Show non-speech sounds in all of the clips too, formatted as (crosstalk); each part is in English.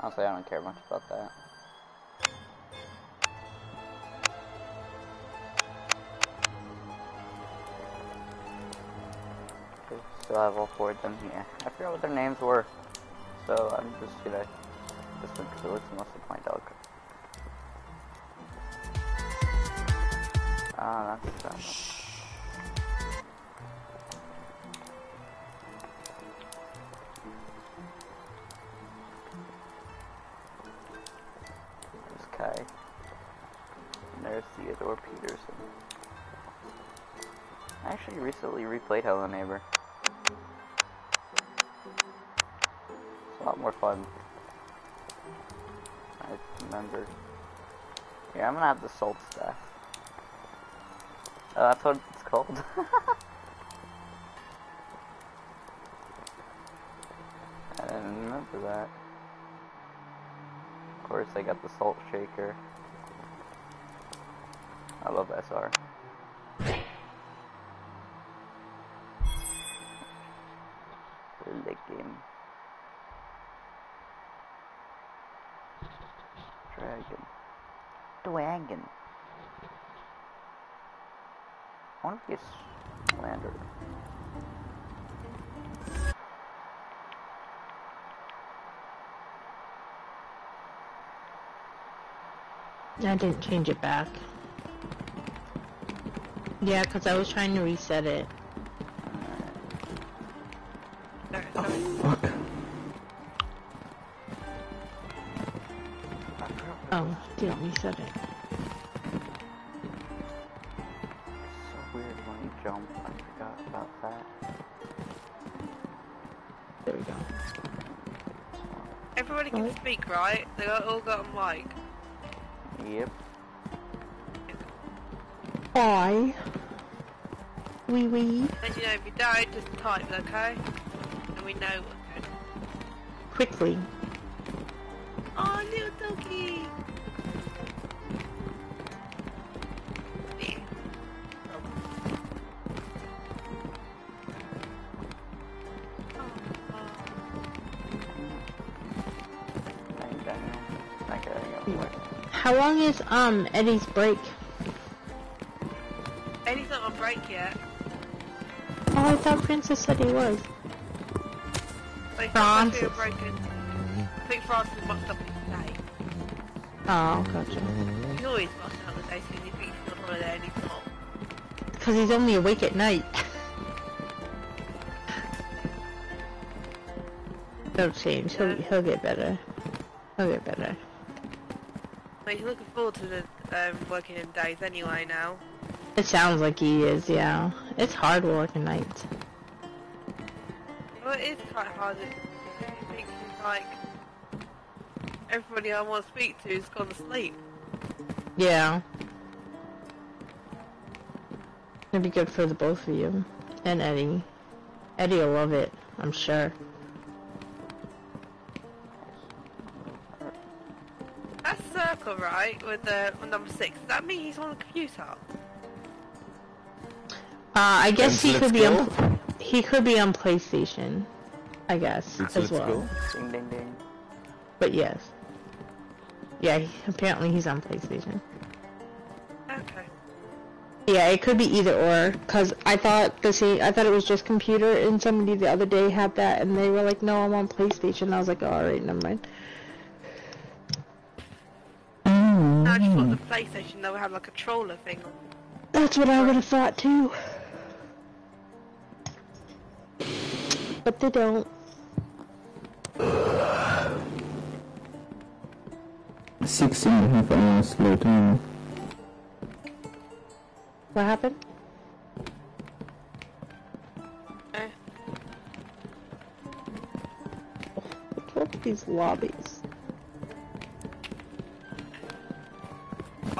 Honestly, I don't care much about that. Still have all four of them here. I forgot what their names were, so I'm just gonna just because it looks mostly my dog. Ah, that's that. Replayed Hello Neighbor. It's a lot more fun. I remember. Yeah, I'm gonna have the salt stuff. Oh, that's what it's called. (laughs) I didn't remember that. Of course, I got the salt shaker. I love SR. Dragon. Dragon. I want to get Slander. I didn't change it back. Yeah, because I was trying to reset it. Everybody Right. speak, right? They got- all got a mic. Yep. I. Wee wee. And you know, if you don't, just type, okay? And we know. Quickly. Oh, little doggy! How long is um Eddie's break? Eddie's not on break yet. Oh, I thought Princess said he was. Francis. supposed to be on break in- I think Francis is boxed up in today. Oh, gotcha. He's always boxed up the day, so he thinks he's on holiday and he's not. Because he's only awake at night. (laughs) Don't change. He'll, he'll get better. He'll get better. But he's looking forward to the um, working in days anyway now. It sounds like he is, yeah. It's hard working nights. Well, it is quite hard. It, it he's like everybody I want to speak to has gone to sleep. Yeah. It'd be good for the both of you. And Eddie. Eddie will love it, I'm sure. With the with number six. Does that mean he's on the computer? Uh, I guess Then he could be go. on he could be on PlayStation. I guess Let's, as let's well. Ding ding ding. But yes. Yeah, he, apparently he's on PlayStation. Okay. Yeah, it could be either or. Cause I thought the same. I thought it was just computer, and somebody the other day had that, and they were like, "No, I'm on PlayStation." I was like, "All right, never mind." PlayStation they would have like a controller thing. That's what I would have thought too. But they don't. Six and a half hours later. What happened? Eh. What's up with these lobbies?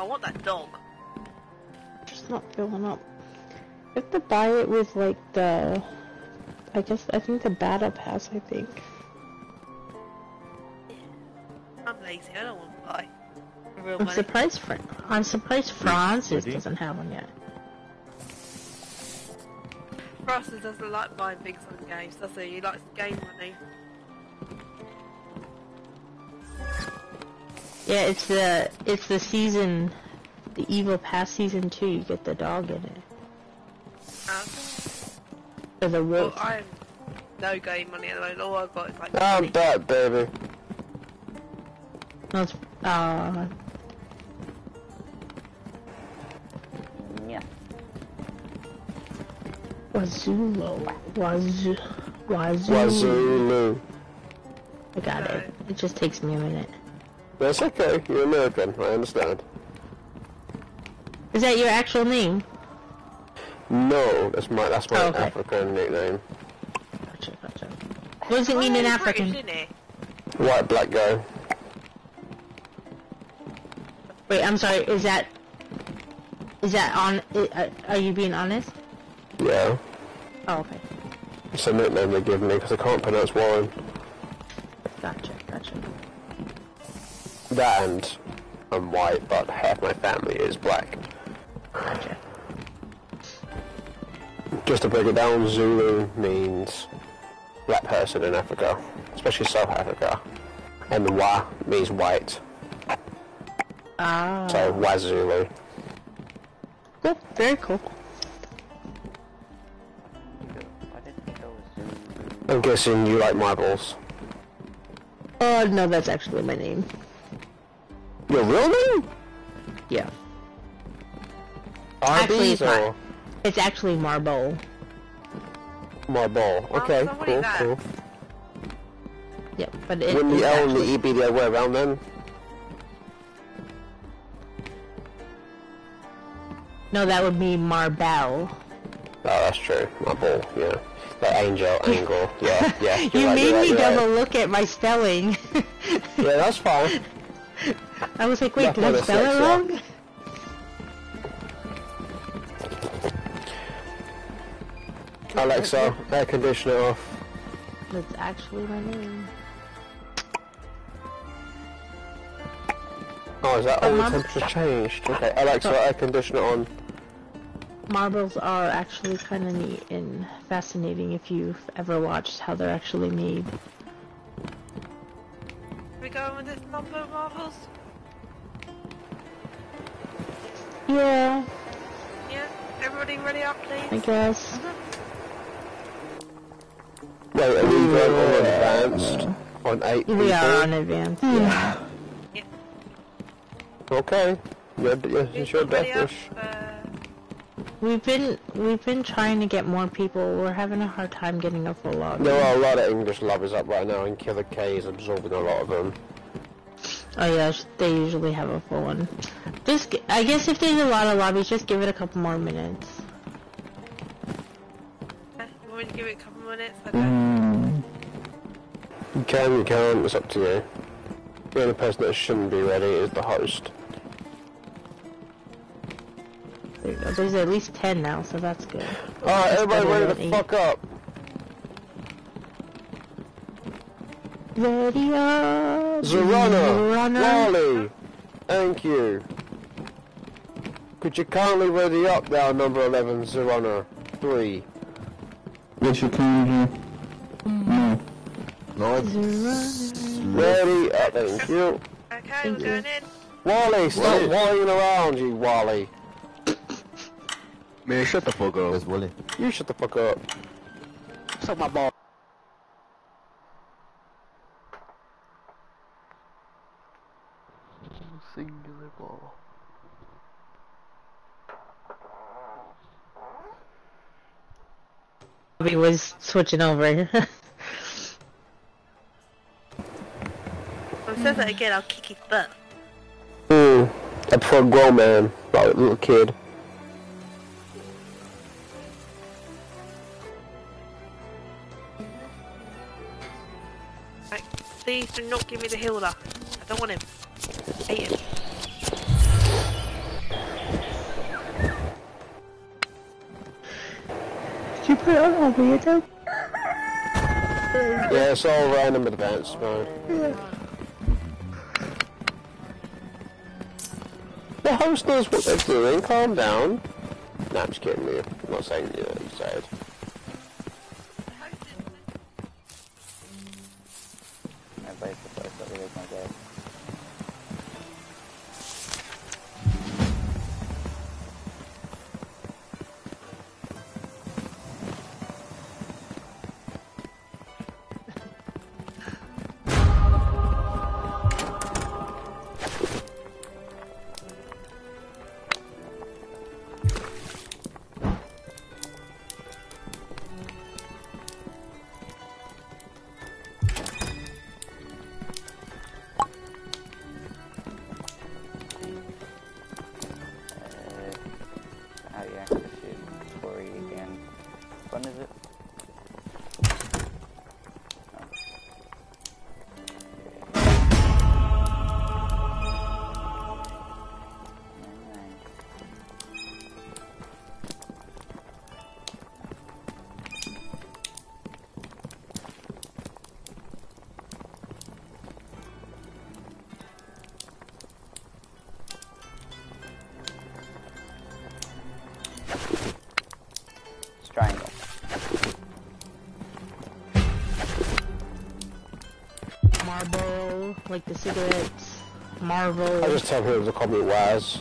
I want that dog. Just not filling up. You have to buy it with like the. I guess I think the battle pass. I think. I'm lazy. I don't want to buy. Real I'm money. surprised. Fr- I'm surprised Francis Ready? doesn't have one yet. Francis doesn't like buying things on games, does he? He likes game money. Yeah, it's the it's the season, the evil past season two. You get the dog in it, Um, or the well, wolf. I'm no game money at the moment. All I've got is like. I'm 20. dead, baby. No, it's, uh, Yeah. Wazulo, Wazoo, Wazoo. Wazulu. I got it. It just takes me a minute. That's okay. You're American. I understand. Is that your actual name? No, that's my that's my Oh, okay. African nickname. Gotcha, gotcha. What does it mean in African? British. White black guy. Wait, I'm sorry. Is that is that on? uh, Are you being honest? Yeah. Oh, okay. It's a nickname they give me because I can't pronounce Warren. That and I'm white, but half my family is black. Gotcha. Just to break it down, Zulu means black person in Africa, especially South Africa. And the Wa means white, Ah. so Wazulu. Cool. Very cool. Why did it go Zulu? I'm guessing you like marbles. Oh no, that's actually my name. Your real name? Yeah. Actually, Arby's it's not. or It's actually Marble. Marble? Okay, somebody cool, that. cool. Yep, but it Wouldn't the L and the E be the other way around then? No, that would be Marbell. Oh, that's true. Marble, yeah. Like angel, (laughs) angle, yeah, yeah. (laughs) you're right, made you're right, me right. double look at my spelling. (laughs) Yeah, that's fine. I was like, wait, did I spell it wrong? Alexa, air conditioner off. That's actually my name. Oh, is that Oh, oh, the temperature changed? Okay, Alexa, air conditioner on. Marbles are actually kind of neat and fascinating if you've ever watched how they're actually made. We going with this number of marbles? Yeah, Yeah. Everybody ready up, please? I guess. Wait, are we going on advanced? On eight people? We are on advanced, Yeah. Okay. You're, you're, Who's it's your not ready death up? Uh, We've been we've been trying to get more people. We're having a hard time getting a full lobby. There are a lot of English lovers up right now, and Killer K is absorbing a lot of them. Oh yeah, they usually have a full one. Just, g- I guess if there's a lot of lobbies, just give it a couple more minutes. eh, you want me to give it a couple minutes? Okay. Mm, You can, you can, it's up to you. The only person that shouldn't be ready is the host. There you go. There's at least ten now, so that's good. Alright, everybody ready to eight. fuck up. Ready up, Zorana! Zorana. Wally! Thank you. Could you kindly ready up now, number 11, Zorana? 3. What you can do? Mm. No. Zorana. Ready up, thank you. Okay, Thank we're you. going in. Wally, stop Wally. walling around, you Wally. Man, shut the fuck up. Where's Willie? You shut the fuck up. Suck my ball. Singular ball. Bobby was switching over. If (laughs) it says that again, I'll kick his butt. Hmm. I prefer a grown man, not a little kid. Please do not give me the healer. I don't want him. I hate him. Did you put it on Alberto? Yeah, it's all random advanced mode. The host knows what they're doing, calm down. Nah, I'm just kidding you. I'm not saying you, you like the cigarettes. Marvel. I just tell people to call me Waz. Was.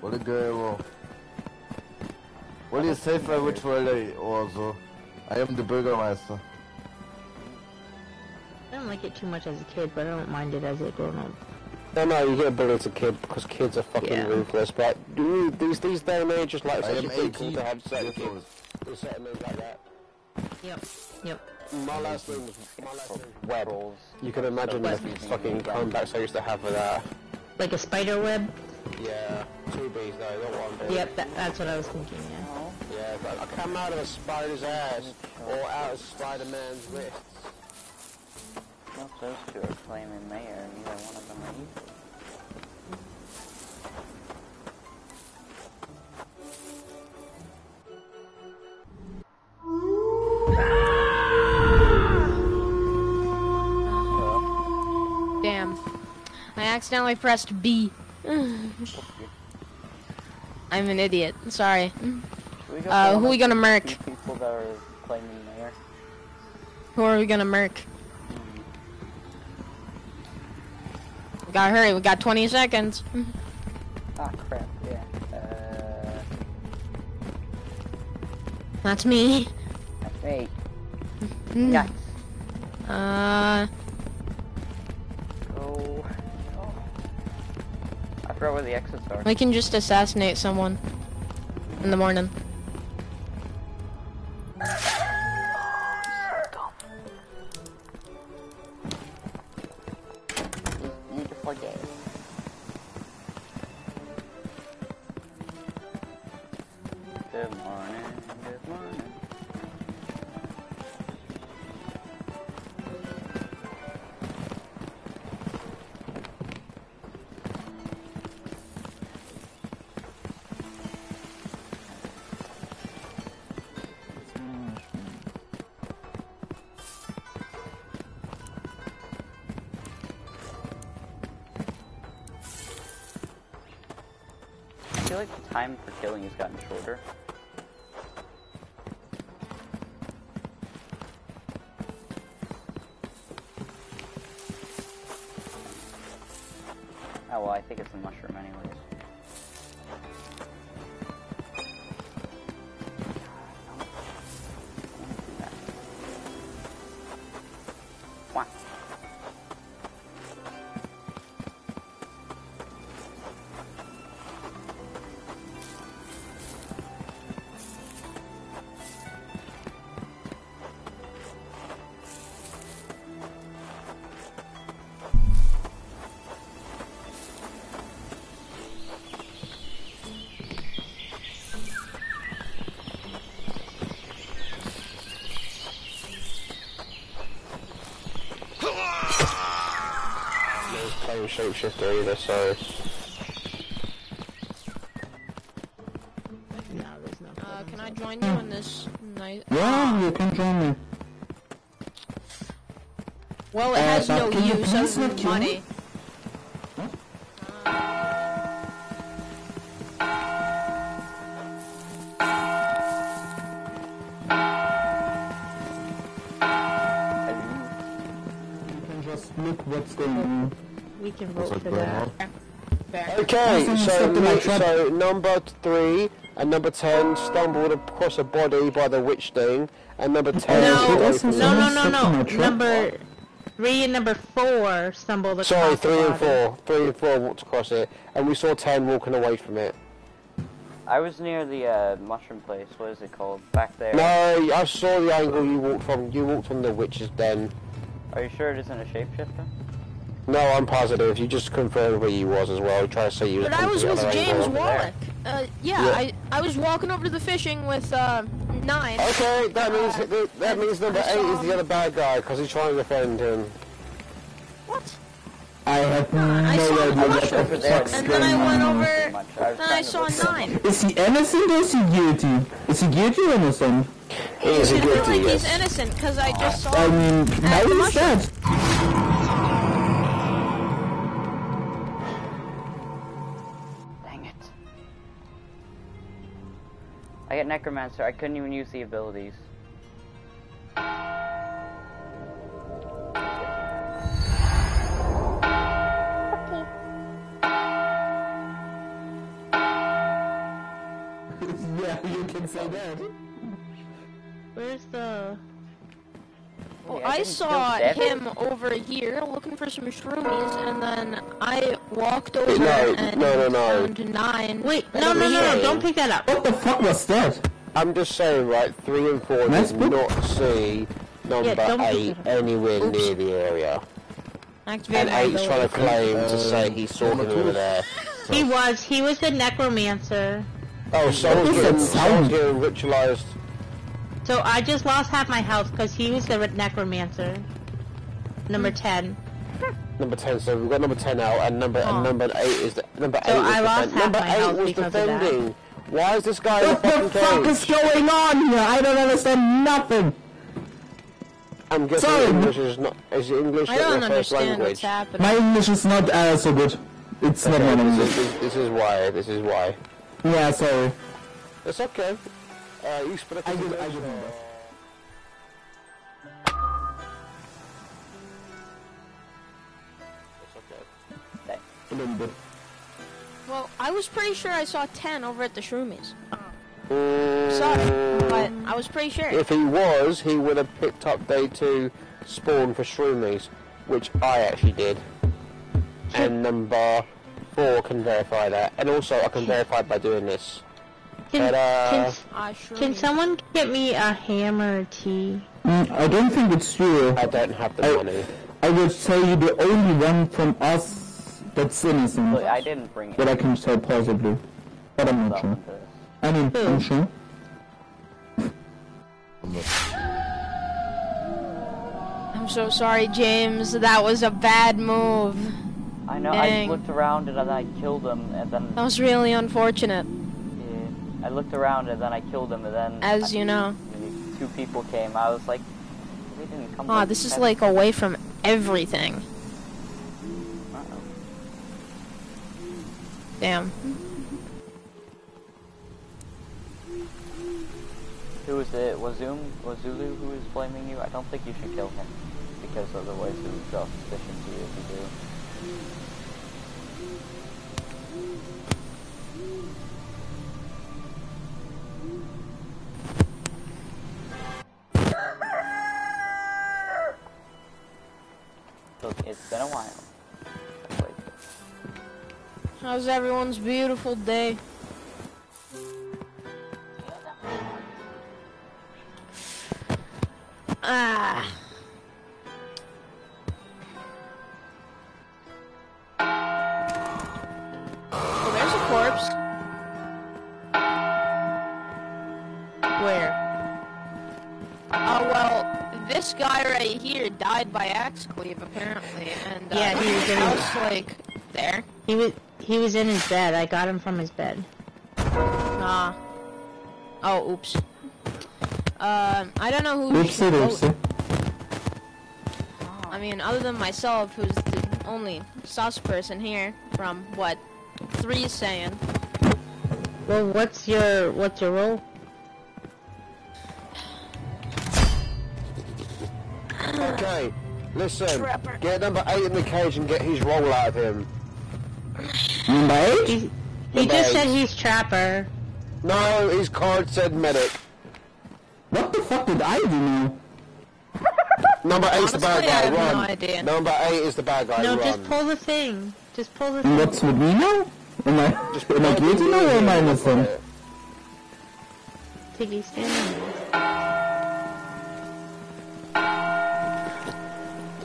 What a girl. What do you say for which world or so? I am the Bürgermeister. I don't like it too much as a kid, but I don't mind it as a grown up. No, no, you get bullied as a kid because kids are fucking Yeah. ruthless. But dude, these these day and age, just like I such am a big cool 18 to have certain years kids, old. do certain moves like that. Yep. Yep. My last name was my last name was Web. Web. You can imagine the fucking comebacks I used to have with that. Like a spider web. Yeah, two bees though, not one bee. Yep, that, that's what I was thinking. Yeah. Come out of a spider's ass or out of Spider-Man's wrists. no, those two are claiming mayor, and neither one of them are evil. Damn. I accidentally pressed B. I'm an idiot. Sorry. Should we go Uh, who we gonna few People that are claiming mayor. Who are we gonna murk? We gotta hurry. We got 20 seconds. Ah, crap, yeah. Uh, That's me. that's me. Mm. Nice. Uh. Oh. I forgot where the exits are. we can just assassinate someone in the morning. Shapeshifter either, so No, there's no. Uh, can I join you in this night? Yeah, you can join me. Well, it Uh, has no can use please other not than kill me? money. You can just look what's going on. We can vote for that. on? Okay, so, step me- so number three and number ten stumbled across a body by the witch thing, and number ten. No, got away awesome, from no, no, no, no. in my trap. Number three and number four stumbled across Sorry, three and four. Three and four walked across it, and we saw ten walking away from it. I was near the uh, mushroom place. What is it called? Back there. No, I saw the angle you walked from. You walked from the witch's den. Are you sure it isn't a shapeshifter? No, I'm positive. You just confirmed where you was as well. You tried to say you was But I was with James angle. Wallach. Uh, yeah, Yeah. I, I was walking over to the fishing with, uh, Nine. Okay, that means that means number eight is the other bad guy because he's trying to defend him. What? I have no I saw idea the what mushroom, the fuck's and then I went over, I then I saw Nine. Is he innocent or is he guilty? Is he guilty or innocent? He is a I good feel like deal. he's innocent because I just saw I mean, how the is that? Necromancer. I couldn't even use the abilities. Saw him over here looking for some shroomies, and then I walked over No, and no, no, no. found nine. Wait, no, no, no, no! Don't pick that up. What the fuck was that? I'm just saying, right, three and four Nice did book. not see number don't eight anywhere Oops. near the area. Activate And eight's trying to ability. claim to say he saw him over there. He was. He was the necromancer. Oh, someone's does that getting, someone's getting ritualized. So I just lost half my health because he was the necromancer. Number ten. (laughs) Number ten, so we've got number ten out, and number Oh. and number eight is the number So eight. is I lost defend- half number my health was because of that. defending. Why is this guy (laughs) What the the fucking fuck is going on here? I don't understand nothing. I'm guessing Sorry. English is not is English I don't your first understand language. what's happening. My English is not uh, so good. It's not Okay, my this, English. is, this, this is why. This is why. Yeah, sorry. It's okay. Uh, you speak I did, I English, did my or- best. Okay. A little bit. Well, I was pretty sure I saw ten over at the shroomies. Mm, Sorry, but I was pretty sure. If he was, he would have picked up day two spawn for shroomies, which I actually did. And number four can verify that. And also I can verify by doing this. Can, can, Ah, can someone get me a hammer or tea? Mm, I don't think it's true. I don't have the I- money. I would say you're the only one from us that's innocent. Look, I didn't bring it. That I can say possibly. But I'm not up sure. I mean, Who? I'm sure. I'm so sorry, James. That was a bad move. I know. Dang. I looked around and then I killed him, and then That was really unfortunate, yeah, I looked around and then I killed him, and then as I- you know. two people came. I was like, they didn't come. Ah, to this is like away from everything. Uh-oh. Damn. Who was it? Was Zoom? Was Zulu who was blaming you? I don't think you should kill him because otherwise he would draw suspicion to you if you do. Look, it's been a while. How's everyone's beautiful day? Ah. There's a corpse. Where? Oh well, this guy right here died by axe cleave apparently, and uh, Yeah, he was in I his- was like there. He was. He was in his bed. I got him from his bed. Nah. Oh, oops. Um, I don't know who. Oopsie should vote. doopsie. I mean, other than myself, who's the only sus person here from what three saying. Well, what's your what's your role? Okay, listen. Get number eight in the cage and get his roll out of him. Number eight? He, he Number just eight. said he's trapper. No, his card said medic. What the fuck did I do now? (laughs) Number eight's the bad Honestly, I guy. have no idea. Number eight is the bad guy. No, run. just pull the thing. Just pull the And thing. what's with me now? Am I, Just am I put guilty it now or am I in. innocent? Tiggy, stand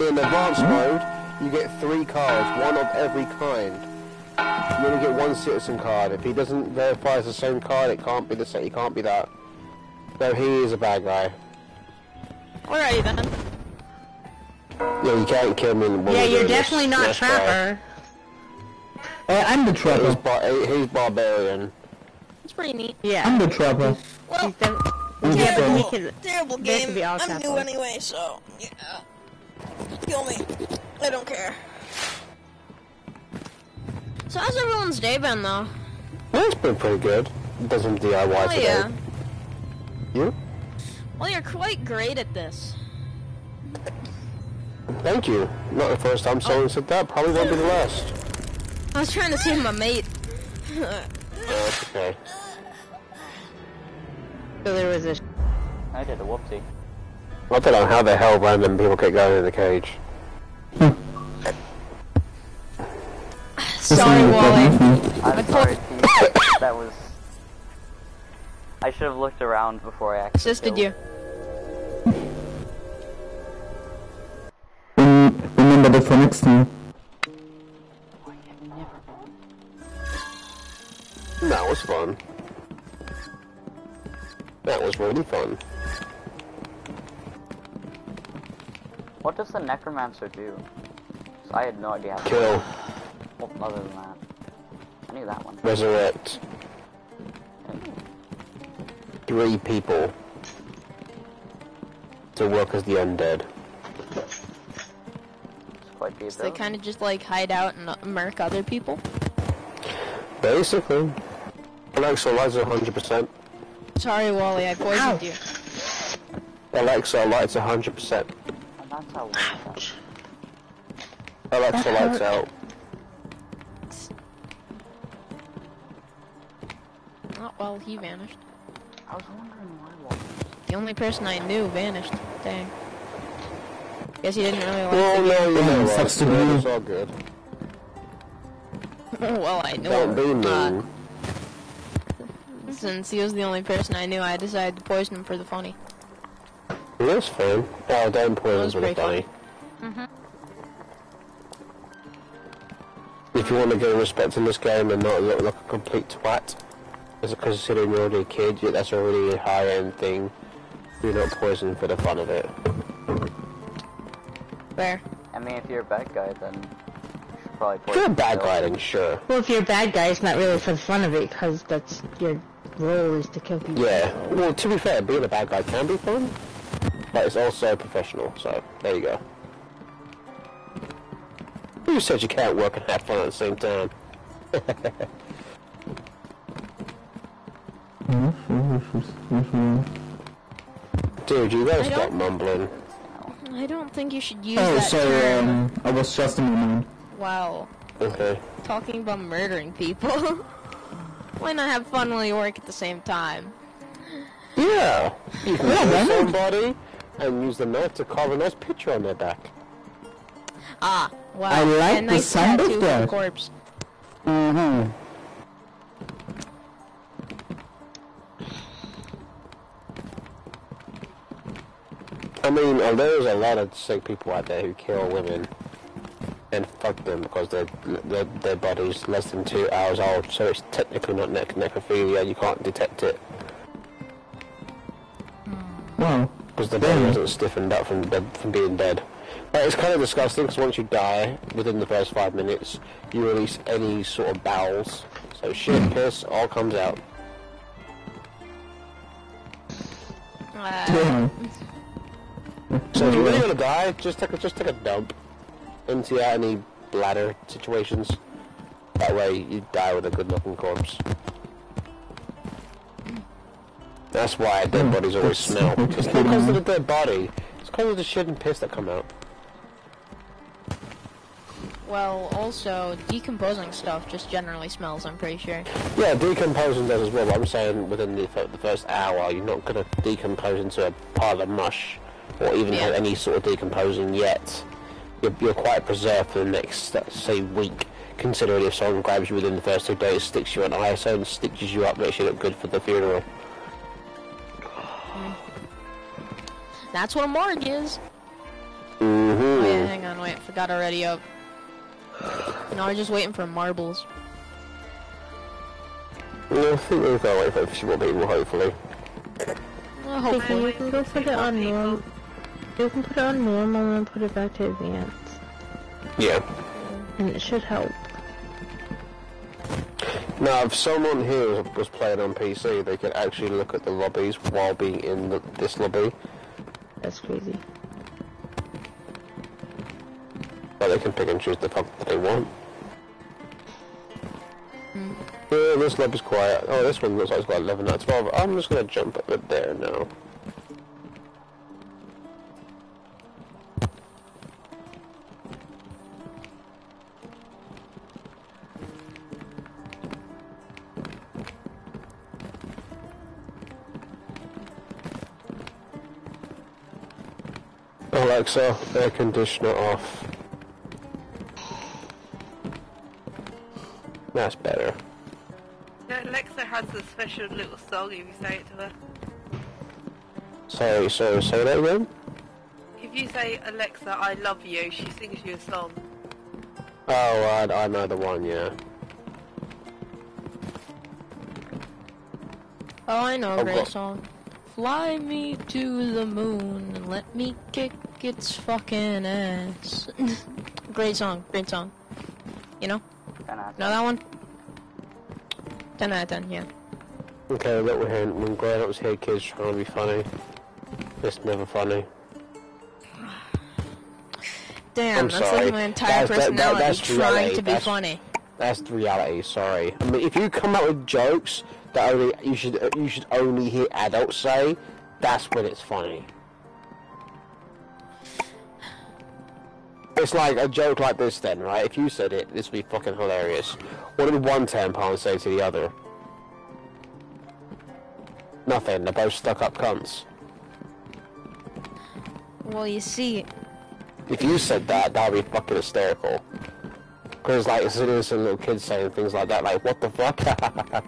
In advanced mode, you get three cards, one of every kind. You only get one citizen card. If he doesn't verify it's the same card, it can't be the same. It can't be that. So he is a bad guy. Alrighty then. Yeah, you can't kill me. in one Yeah, you're those. definitely not That's trapper. Uh, I'm the right. He's, trapper. bar- he's barbarian. It's pretty neat. Yeah. I'm the trapper. Well, He's def- I'm Yeah, but he can. Terrible They have to game. be all I'm new anyway, so yeah. Kill me. I don't care. So how's everyone's day been though? Yeah, it's been pretty good. Does some DIY Oh today. yeah. You? Well, you're quite great at this. Thank you. Not the first time someone said that. Probably won't be the last. I was trying to save my mate. Oh, that's okay. So there was a. I did a whoopsie. I don't know how the hell random people get going in the cage. Sorry, Wally. (coughs) I'm sorry, Steve. that was. I should have looked around before I actually. Assisted you. Remember that for next time. That was fun. That was really fun. What does the necromancer do? 'Cause I had no idea. How to Kill, Well, other than that, I knew that one. resurrect three people to work as the undead. It's quite the So they kind of just like hide out and uh, murk other people. Basically. Alexa lights 100%. Sorry, Wally, I poisoned you. Alexa lights 100%. And that's how long that. Alexa That lights out. Oh, well, he vanished. I was wondering why. Walter- The only person I knew vanished. Dang. Guess he didn't really like Well, the no, you know Yeah, sucks to Yeah, be. It's all good. (laughs) well, I know. Don't be mean. Uh, since he was the only person I knew, I decided to poison him for the funny. That's fine. Oh, don't That poison was for the pretty funny. If you want to gain respect in this game and not look like a complete twat, as a considering you're already a kid, yeah, that's a really high-end thing. You're not poisoned for the fun of it. Where? I mean, if you're a bad guy, then you should probably. If you're a bad yourself. guy, then sure. Well, if you're a bad guy, it's not really for the fun of it, because that's your role is to kill people. Yeah. Well, to be fair, being a bad guy can be fun, but it's also professional. So there you go. Who said you can't work and have fun at the same time? (laughs) Dude, you gotta I stop mumbling. I don't think you should use Oh, that sorry, term um, I was just in my mind. while Okay. talking about murdering people. (laughs) Why not have fun while you work at the same time? Yeah. You can Yeah, kill why somebody and use the knife to carve a nice picture on their back. Ah, wow. I like a the nice sound of tattoo the that. corpse. Mm-hmm. I mean, uh, there's a lot of sick people out there who kill women and fuck them because their their their body's less than two hours old, so it's technically not nec- necrophilia. You can't detect it Wow. Because the body Yeah. hasn't stiffened up from dead, from being dead. But it's kind of disgusting because once you die, within the first five minutes, you release any sort of bowels. So shit, piss, all comes out. Uh, So if you really want to die, just take a, just take a dump, empty out any bladder situations. That way you die with a good looking corpse. That's why dead bodies always smell. (laughs) It's not because of the dead body. It's because of the shit and piss that come out. well, also, decomposing stuff just generally smells, I'm pretty sure. Yeah, decomposing does as well. But I'm saying within the, the first hour, you're not going to decompose into a pile of mush, or even Yeah. have any sort of decomposing yet. You're, you're quite preserved for the next, uh, say, week. Considering if someone grabs you within the first two days, sticks you on ISO and stitches you up, makes you look good for the funeral. That's what a morgue is. Mm-hmm. Oh, yeah, hang on, wait, forgot already up. (sighs) No, we're just waiting for marbles. I think we've got to wait for a few more people, hopefully. Well, Vicky, hopefully. you can go put it on normal. You can put it on normal and put it back to advanced, Yeah. and it should help. Now, if someone here was playing on PC, they could actually look at the lobbies while being in the, this lobby, That's crazy. but they can pick and choose the pub that they want. Hmm. Yeah, this lab is quiet. Oh, this one looks like it's got 11 out of 12. I'm just gonna jump over there now. Alexa, air conditioner off. That's better. No, Alexa has a special little song if you say it to her. Sorry, so say that again? If you say, Alexa, I love you, she sings you a song. Oh, I, I know the one, yeah. Oh, I know a Oh, great song. Fly me to the moon and let me kick its fucking ass. (laughs) great song, great song. You know? Ten out of Know that one? 10 out of 10, yeah. Okay, we're here. When growing up was here, kids trying to be funny. It's never funny. Damn, I'm that's sorry. like my entire That's- that- that- personality trying reality. to be That's- funny. That's the reality. Sorry. I mean, if you come up with jokes that only you should you should only hear adults say, that's when it's funny. It's like a joke like this, then, right? If you said it, this would be fucking hilarious. What did one tampon say to the other? Nothing. They're both stuck-up cunts. Well, you see, If you said that, that would be fucking hysterical. Because, like, it's an innocent little kid saying things like that, like, what the fuck? (laughs)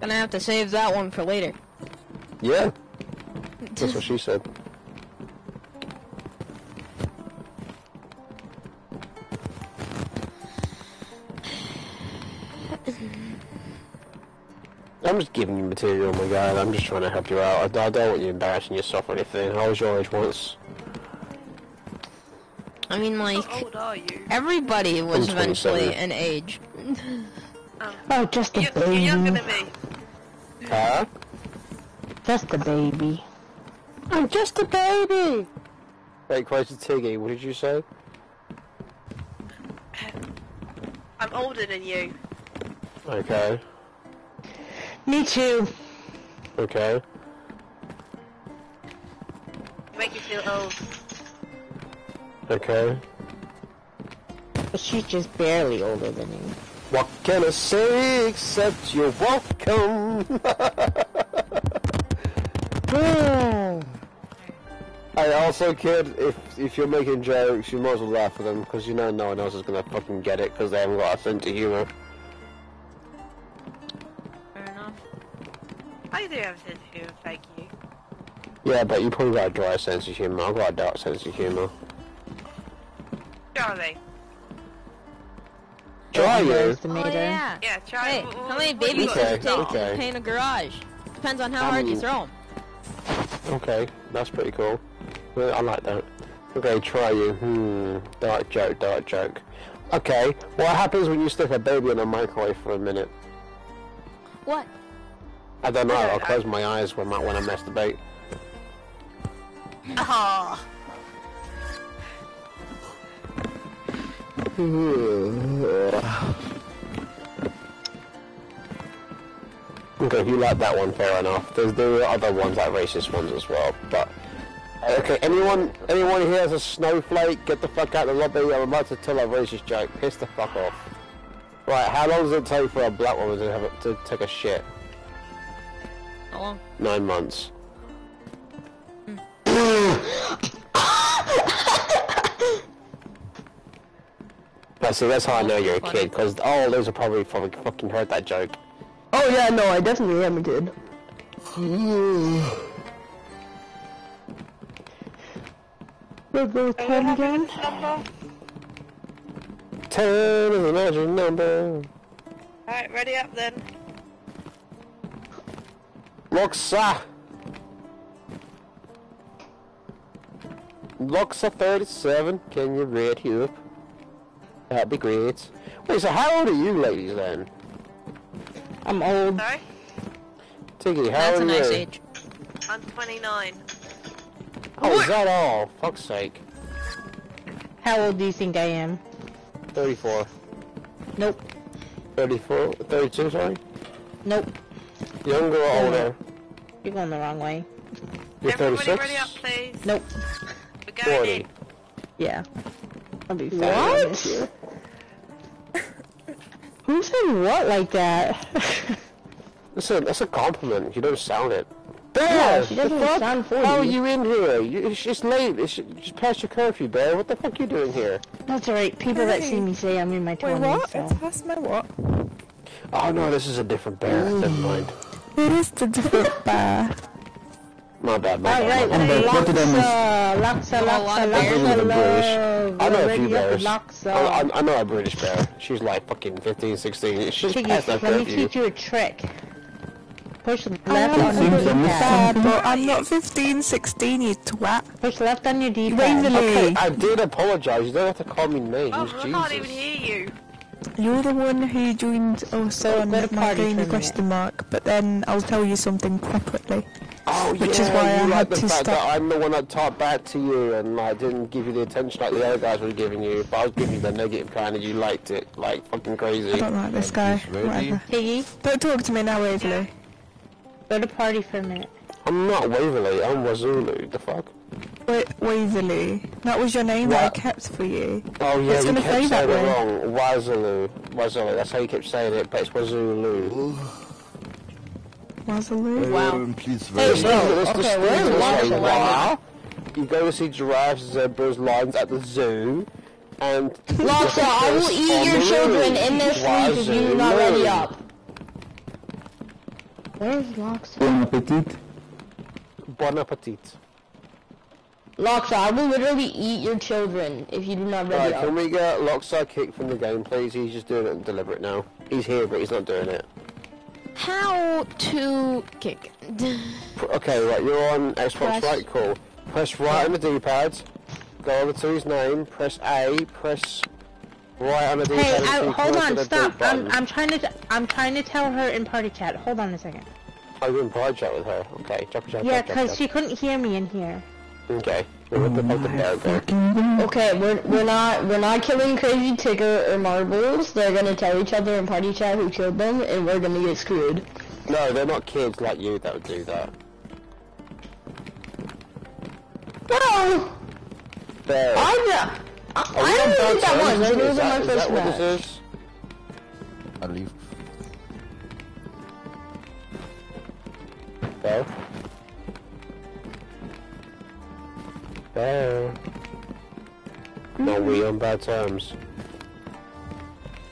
gonna have to save that one for later. yeah. (laughs) That's what she said. I'm just giving you material, my guy. I'm just trying to help you out. I, I don't want you embarrassing yourself or anything. I was your age once. I mean, like, How old are you? everybody was eventually an age. Oh, oh just a You- You're younger than me. Huh? Just a baby. I'm just a baby! Wait, Crazy Tiggy, what did you say? I'm older than you. Okay. Me too. Okay. Make you feel old. Okay. But she's just barely older than you. What can I say except you're welcome? (laughs) I also, kid, if if you're making jokes, you might as well laugh at them because you know no one else is gonna fucking get it because they haven't got a sense of humor. I do have a sense of humor, thank you. Yeah, but you probably got a dry sense of humor. I've got a dark sense of humor. Charlie. Try you? Oh, yeah. Yeah, Charlie. Hey, how many what do you babies does it take Okay, to paint a garage? Depends on how hard you Um, throw them. Okay, that's pretty cool. I like that. Okay, try you. Hmm, dark joke, dark joke. Okay, what happens when you stick a baby in a microwave for a minute? What? I don't know. I will close my eyes when I, when I masturbate. Aw. (sighs) Okay, if you like that one, fair enough. There's there are other ones like racist ones as well, but okay. Anyone anyone here has a snowflake? Get the fuck out of the lobby. I'm about to tell a racist joke. Piss the fuck off. Right, how long does it take for a black woman to have a, to take a shit? How long? Nine months. (laughs) But see, that's how I know you're a kid, because all oh, those have probably fucking fucking heard that joke. Oh yeah, no, I definitely am a kid. (sighs) What was ten again? Ten is a magic number. Alright, ready up then. Loxa. Loxa 37, can you read you up? That'd be great. Wait, so how old are you ladies then? I'm old. Sorry? Tiggy, how That's a old are nice you? age. I'm 29. Oh, is that all? Fuck's sake. How old do you think I am? 34. Nope. 34? 32, sorry? Nope. Younger or older? You're going the wrong way. You're Everybody 36? ready up, please. Nope. We're going 40. in. Yeah. I'll be fine this year. Who said what like that? (laughs) That's a, that's a compliment. You don't sound it. Bear! Yeah, she doesn't fuck? sound 40. How are you in here? You, it's just late. It's just past your curfew, Bear. What the fuck are you doing here? That's alright. People that see me say I'm in my 20s. Wait, 20s. what? So. It's past my what? Oh no, this is a different bear. Mm. Never mind. It is the different (laughs) bear. My bad, my Alright, bad. my bad. what did I miss? Laksa, Laksa, Oh, Laksa. Laksa, I'm a British. love. I know a few bears. Laksa. I, I, I know a British bear. She's like fucking 15, 16. She's Tiggy, past that let me teach you a trick. Push left on your D-pad. But I'm not 15, 16, you twat. Push left on your D-pad. Waverley. Okay, I did apologise. You don't have to call me names. Oh, I can't even hear you. You're the one who joined us Go- on go to my party daily for a question mark, but then I'll tell you something separately. Oh, Which yeah, is why I you like had the to fact stop. that I'm the one that talked back to you and I didn't give you the attention like the other guys were giving you. But I was giving you the negative kind and you liked it like fucking I crazy. don't like this guy. He's. Whatever. Piggy, Don't talk to me now, Waverly. go to party for a minute. I'm not Waverly, I'm Wazulu. The fuck? Wa- Waverley. That was your name that I kept for you. Oh yeah, It's you gonna kept say saying that it wrong. Wazulu. Wazulu. That's how you kept saying it, but it's Wazulu. Waverley. Wow. Um, please, Hey, very bro. Let's okay, speak where's this way. language? Wow. You go to see giraffes, zebras, lions at the zoo, and Laksa, I will eat your children in their sleep if you do not ready up. Where's Laksa? Bon appetit. Bon appetit. Laksa, I will literally eat your children if you do not ready Right, can we get Lockside kicked from the game, please? He's just doing it deliberate now. He's here, but he's not doing it. How to kick? Okay, right, you're on Xbox, Press- right? Cool. Press right on the D-pad. Go over to his name. Press A. Press right on the D-pad. Hey, until I, you hold come to on, the stop. delete I'm, button. I'm trying to, I'm trying to tell her in party chat. Hold on a second. Oh, you're in pride chat with her. Okay, chop chop Yeah, chop, chop, cause chop. she couldn't hear me in here. Okay. Well, what the fuck the bear go? Fucking God. Okay, we're we're not we're not killing Crazy Tigger or Marbles. They're gonna tell each other in party chat who killed them, and we're gonna get screwed. No, they're not kids like you that would do that. No, Bear. I'm not. I, Are we I on only bad did that terms once. then? and It Is was in that- my is first that what match. this is? I leave. Bear? Bear? No, we on bad terms.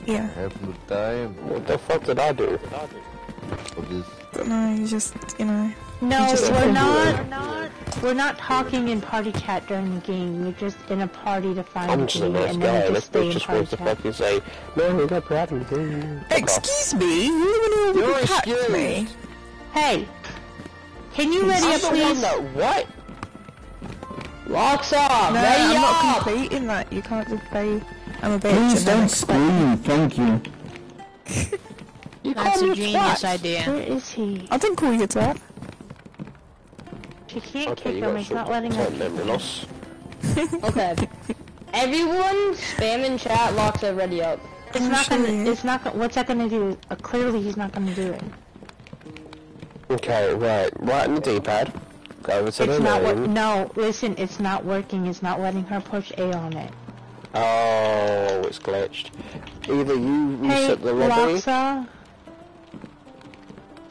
Yeah. Have no time. What the fuck did I do? For this. Don't you just, you know. No, just we're not. We're not. We're not talking in party chat during the game. We're just in a party to find I'm a just a game, nice and guy. then we Let's just stay let's just party want to chat. fucking say, no, we got problems. Fuck off. Excuse me, you're the one who You're attacked me. Hey, can you ready I'm up, the one please? that- What? Locks up! No, ready I'm not up. completing that. You can't just say I'm a bitch Please don't scream, thank you. (laughs) You That's call a genius twat. idea. Where is he? I didn't call you that. She can't Okay, kick you him. got It's not letting her. memory loss. Okay. (laughs) Everyone, spam in chat. Locks are ready up. It's I'm not gonna. sorry. It's not. gonna What's that gonna do? Uh, clearly, he's not gonna do it. Okay, right, right in the D-pad. Go over to It's not. Wor- no, listen. It's not working. It's not letting her push A on it. Oh, it's glitched. Either you Hey, reset the lobby. Loxa.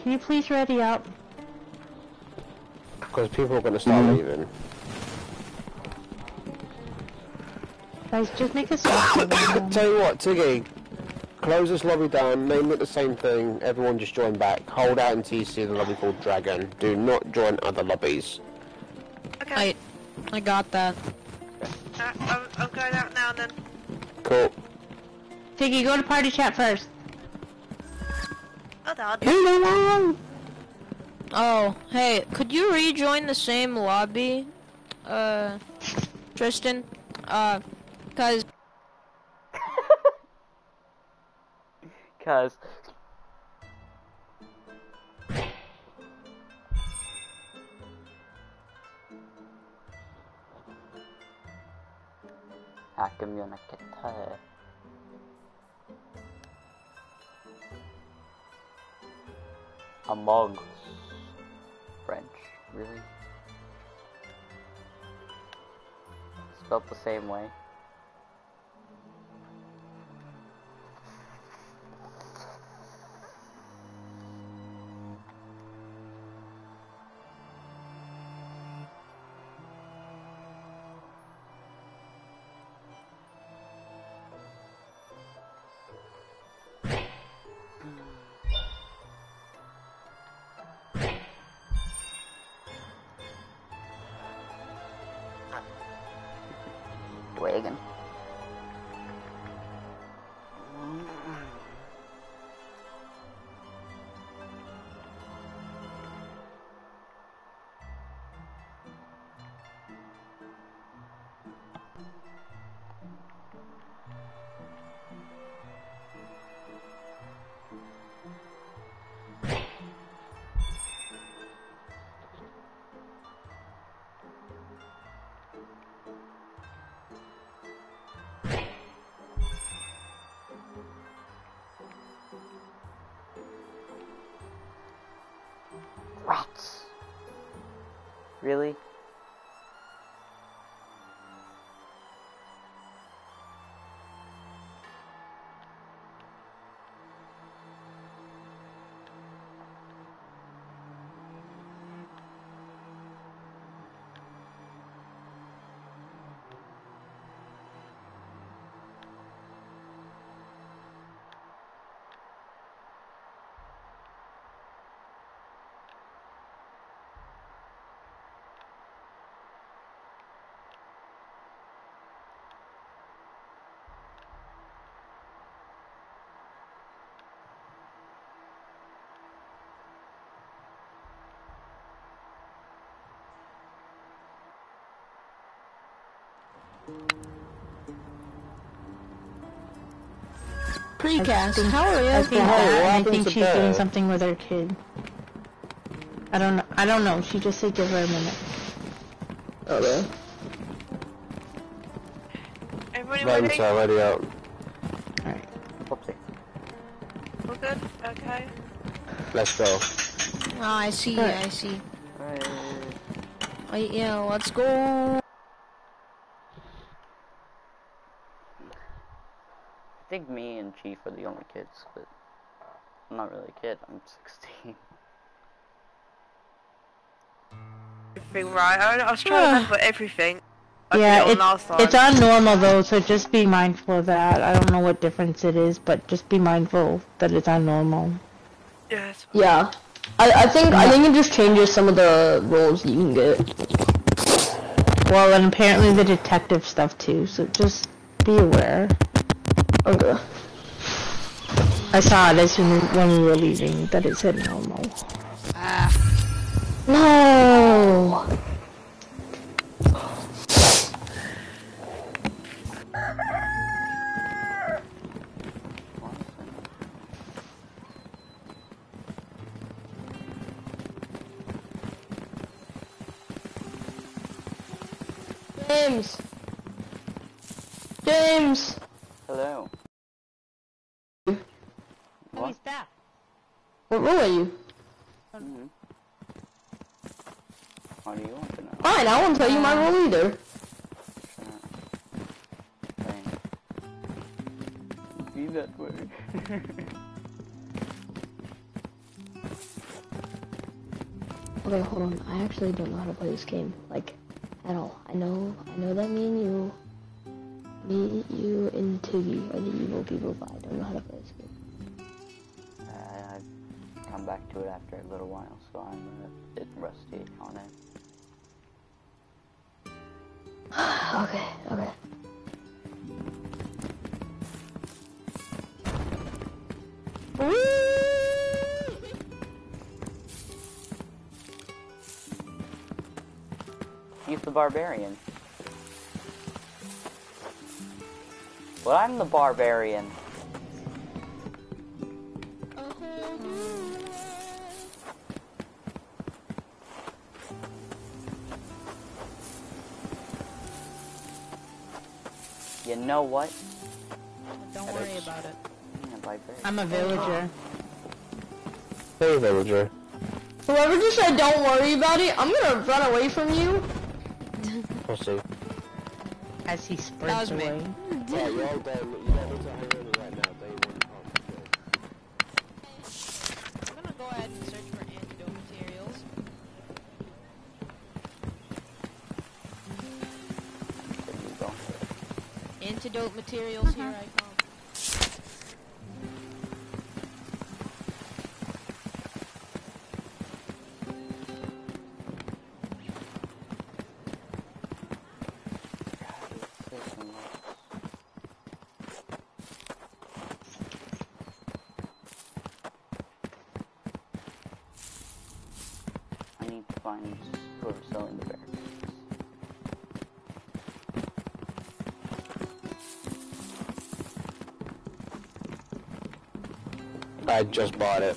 Can you please ready up? Because people are going to start Mm-hmm. leaving. Guys, just make a stop. (coughs) Tell you what, Tiggy, close this lobby down, name it the same thing, everyone just join back. Hold out until you see the lobby called Dragon. Do not join other lobbies. Okay, I, I got that. uh, I'm, I'm going out now then. Cool. Tiggy, go to party chat first. Hold on. Hello. Oh, hey, could you rejoin the same lobby, uh, Tristan? Uh, cause because how come you're not get her? Among French, really? Spelled the same way. Really? Precast. How are I you? think Hey, that, what and I think she's doing something with her kid. I don't know. I don't know. She just said give her a minute. Oh, okay. Everybody Raven's ready? already out. Alright. Whoopsie. All good? Okay. Let's go. Oh, I see. I see. Right. Wait, yeah, let's go. I think me and the only kids, but I'm not really a kid. I'm 16. Everything right. I, I was trying to remember everything. I yeah, it on it's, it's on normal though, so just be mindful of that. I don't know what difference it is, but just be mindful that it's on normal. Yes. Yeah. I, I think I think it just changes some of the roles you can get. Well, and apparently the detective stuff too, so just be aware. Okay. I saw it as soon as when we were leaving that it said normal. No. James. James. Hello. What? He's back. What role are you? Mhm. Do you want to know? Fine, I won't tell you my role either. Be that. (laughs) Okay, hold on. I actually don't know how to play this game, like, at all. I know, I know that me and you, me, you, and Tiggy are the evil people, but I don't know how to play this come back to it after a little while, so I'm a bit rusty on it. (sighs) okay, okay. He's the barbarian. Well, I'm the barbarian. Know what? Don't That worry is- about it. I'm a librarian. I'm a villager. Hey, villager. Whoever just said don't worry about it, I'm gonna run away from you. Pussy. As he That sprints was me. away. Yeah, Materials, here uh-huh. I I just bought it.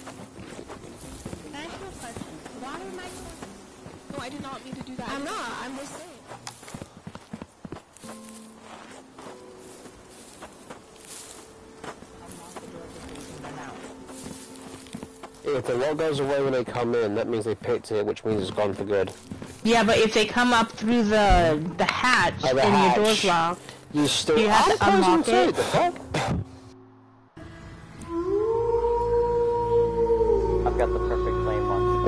Can I ask you a question? Why am I No, I did not mean to do that. I'm not. I'm just saying. If the lock goes away when they come in, that means they picked it, which means it's gone for good. Yeah, but if they come up through the the hatch Oh, the and hatch. your door's locked, You still You have to closing unlock too, it. The fuck?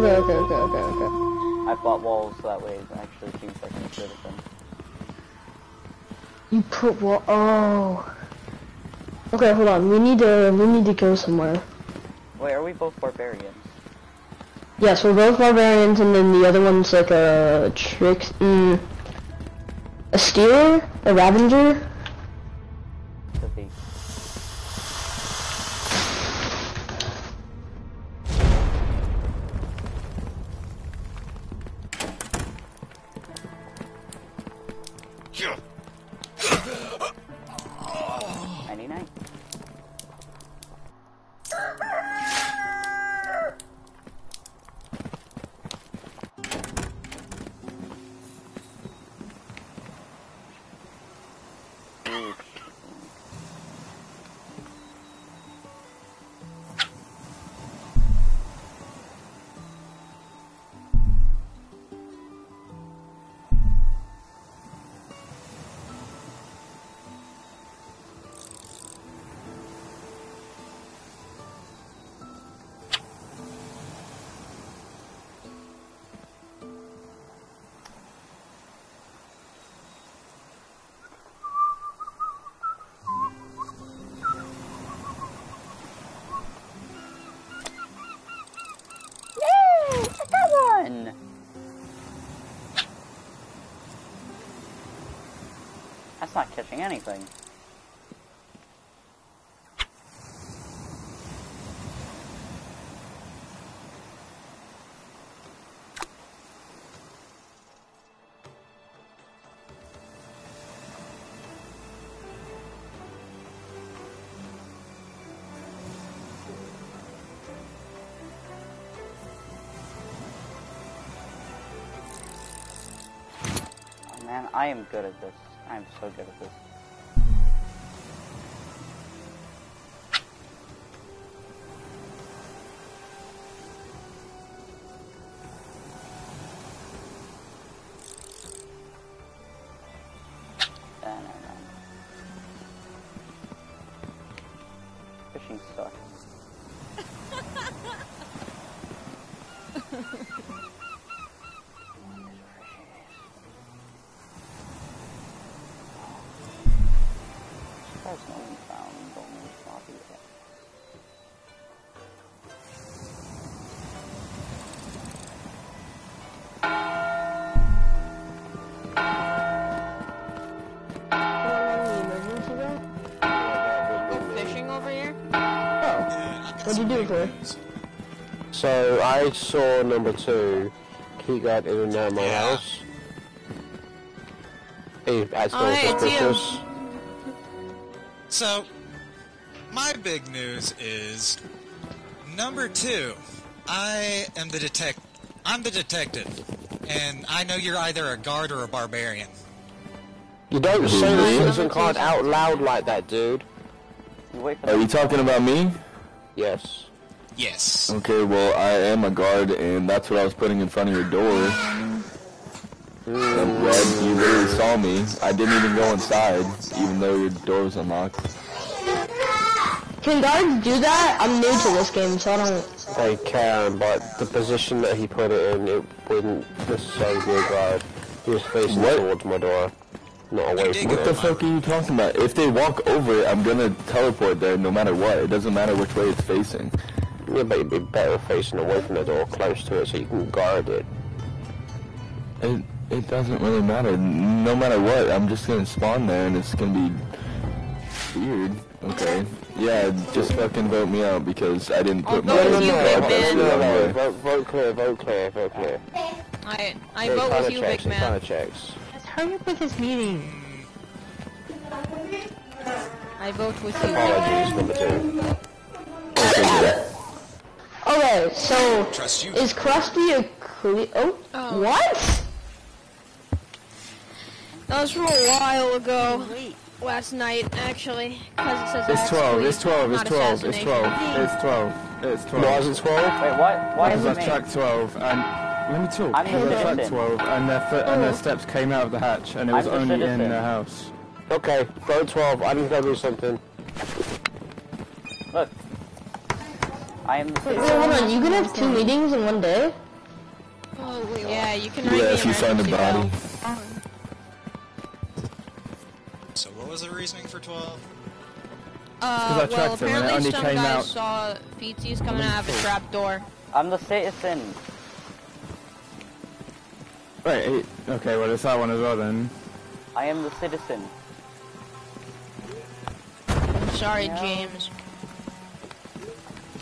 Okay, okay, okay, okay, okay. I bought walls so that way it actually seems like I should have. You put wall. Oh. Okay, hold on. We need to. We need to go somewhere. Wait, are we both barbarians? Yes, we're both barbarians, and then the other one's like a trick. Mm, a stealer, a ravenger. That's not catching anything. Oh I am good at this. I am so good at this. Uh, What'd you do it for? So I saw number two, Keyguard in and out my Yeah. house. He adds Oh, no hey, suspicious. So, my big news is number two. I am the detect. I'm the detective, and I know you're either a guard or a barbarian. You don't say the me? citizen card out loud like that, dude. You wait for Are them you talking about me? Yes. Yes. Okay, well, I am a guard, and that's what I was putting in front of your door. I'm glad you literally saw me. I didn't even go inside, even though your door was unlocked. Can guards do that? I'm new to this game, so I don't. They can, but the position that he put it in, it wouldn't necessarily be a guard. He was facing What? towards my door, not away did from What the fuck are you talking about? If they walk over it, I'm gonna teleport there no matter what. It doesn't matter which way it's facing. Yeah, but it'd be better facing away from the door, close to it, so you can guard it. It it doesn't really matter. No matter what, I'm just gonna spawn there, and it's gonna be weird. Okay. Yeah, just fucking vote me out because I didn't put my vote No, no, no, vote- no, no, no, vote, vote clear, vote clear, vote clear. I I It vote kinda with you, checks, big it kinda man. checks. Just hurry up with this meeting. I vote with you. Apologies, number two. Okay, so Trust you. is Krusty a cle- oh, Oh. what? That was from a while ago. Last night, actually, because it says It's 12, actually, it's 12, it's 12, it's 12, it's 12, it's 12. Why is it 12? Wait, what? Why is I it me? tracked 12 and let me talk. I'm the Because I 12 and their foot and their oh. steps came out of the hatch and it was I'm the only in citizen. their house. Okay, vote 12. I need to go do something. Look. I am the Wait, citizen. hold on, you can have two meetings in one day? Oh, yeah, you can ring Yeah, if you find a body. bell. So what was the reasoning for 12? Uh, well, tracked him and it apparently some came guys out- saw feetsies coming out of a trap door. I'm the citizen. Wait, he- okay, well it's that one as well then. I am the citizen. I'm sorry, James.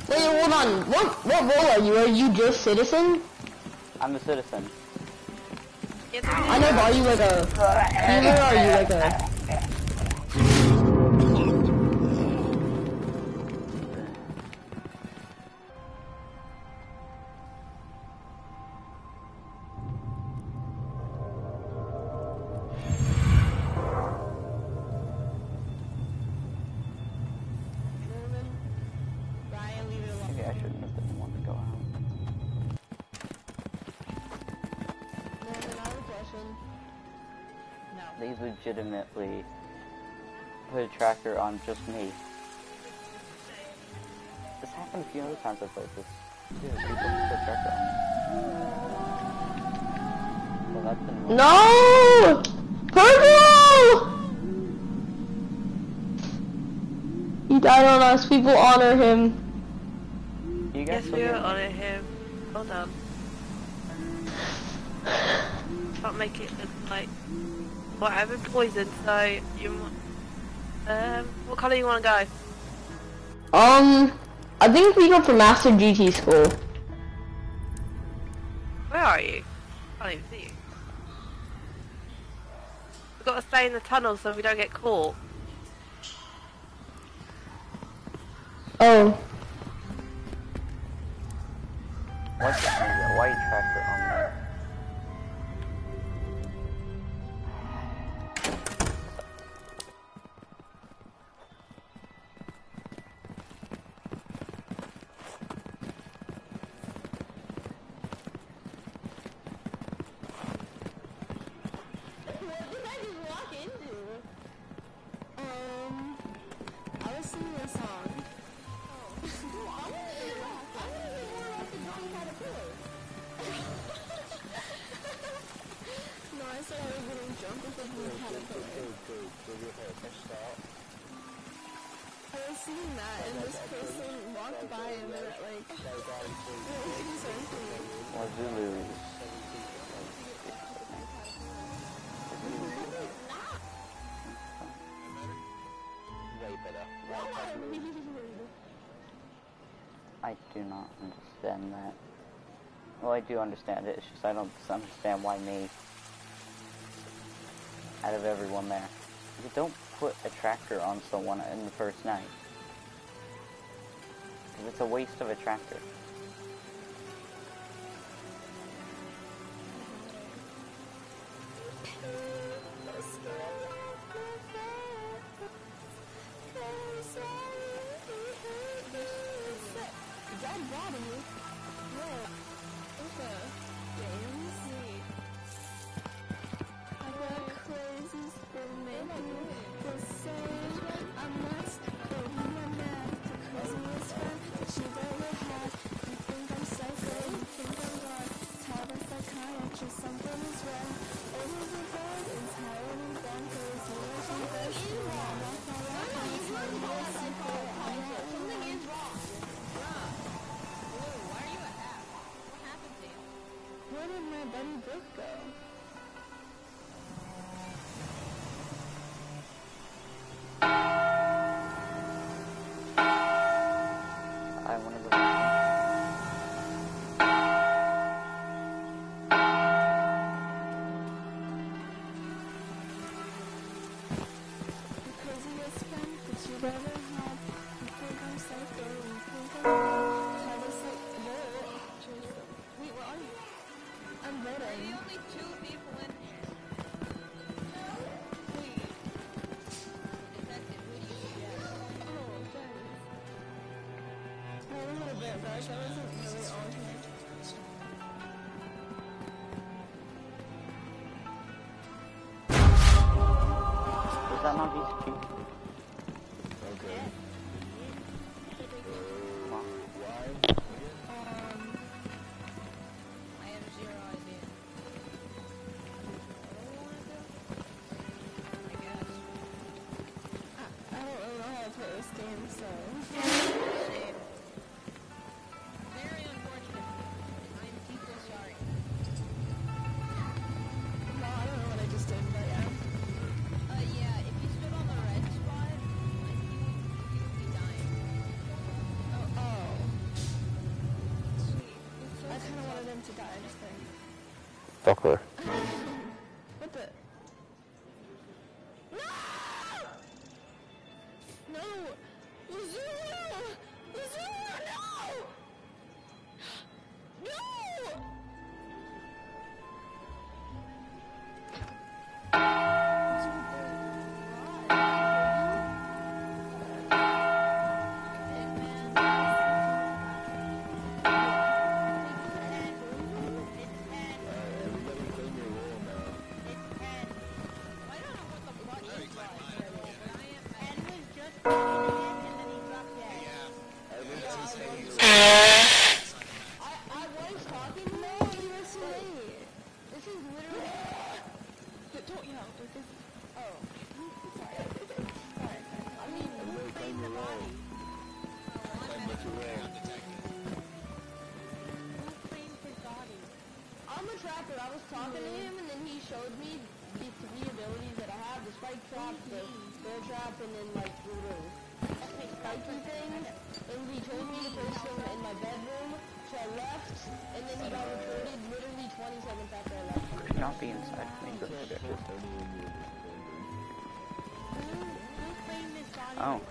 Wait, hold on. What what role are you? Are you just citizen? I'm a citizen. I know, but are you like a healer or are you like a... legitimately put a tracker on just me. This happened a few other times I've played this. Yeah, people put a tracker on me. Well, that's been No! Purple! He died on us. People honor him. You guys Yes, still we hear are me? on him. Well done. Can't make it look like. Well, I've been poisoned, so you. Um, what colour you want to go? Um, I think we go for Master GT school. Where are you? I can't even see you. We've got to stay in the tunnel so we don't get caught. Oh, What's that? Maybe a white tracker on there. I was getting drunk with a blue caterpillar. I was singing that, and this person walked by, and then it like really concerned for me. Zulu. Way better. I do not understand that. Well, I do understand it. It's just I don't understand why me. Out of everyone there, you don't put a tractor on someone in the first night. 'Cause it's a waste of a tracker. para não vi Doppler to him, and then he showed me the three abilities that I have, the spike trap, the bear trap, and then, like, the spiky thing. And he told me to in my bedroom, so I left, and then he got literally 20 seconds after I left. Could not be inside. Oh.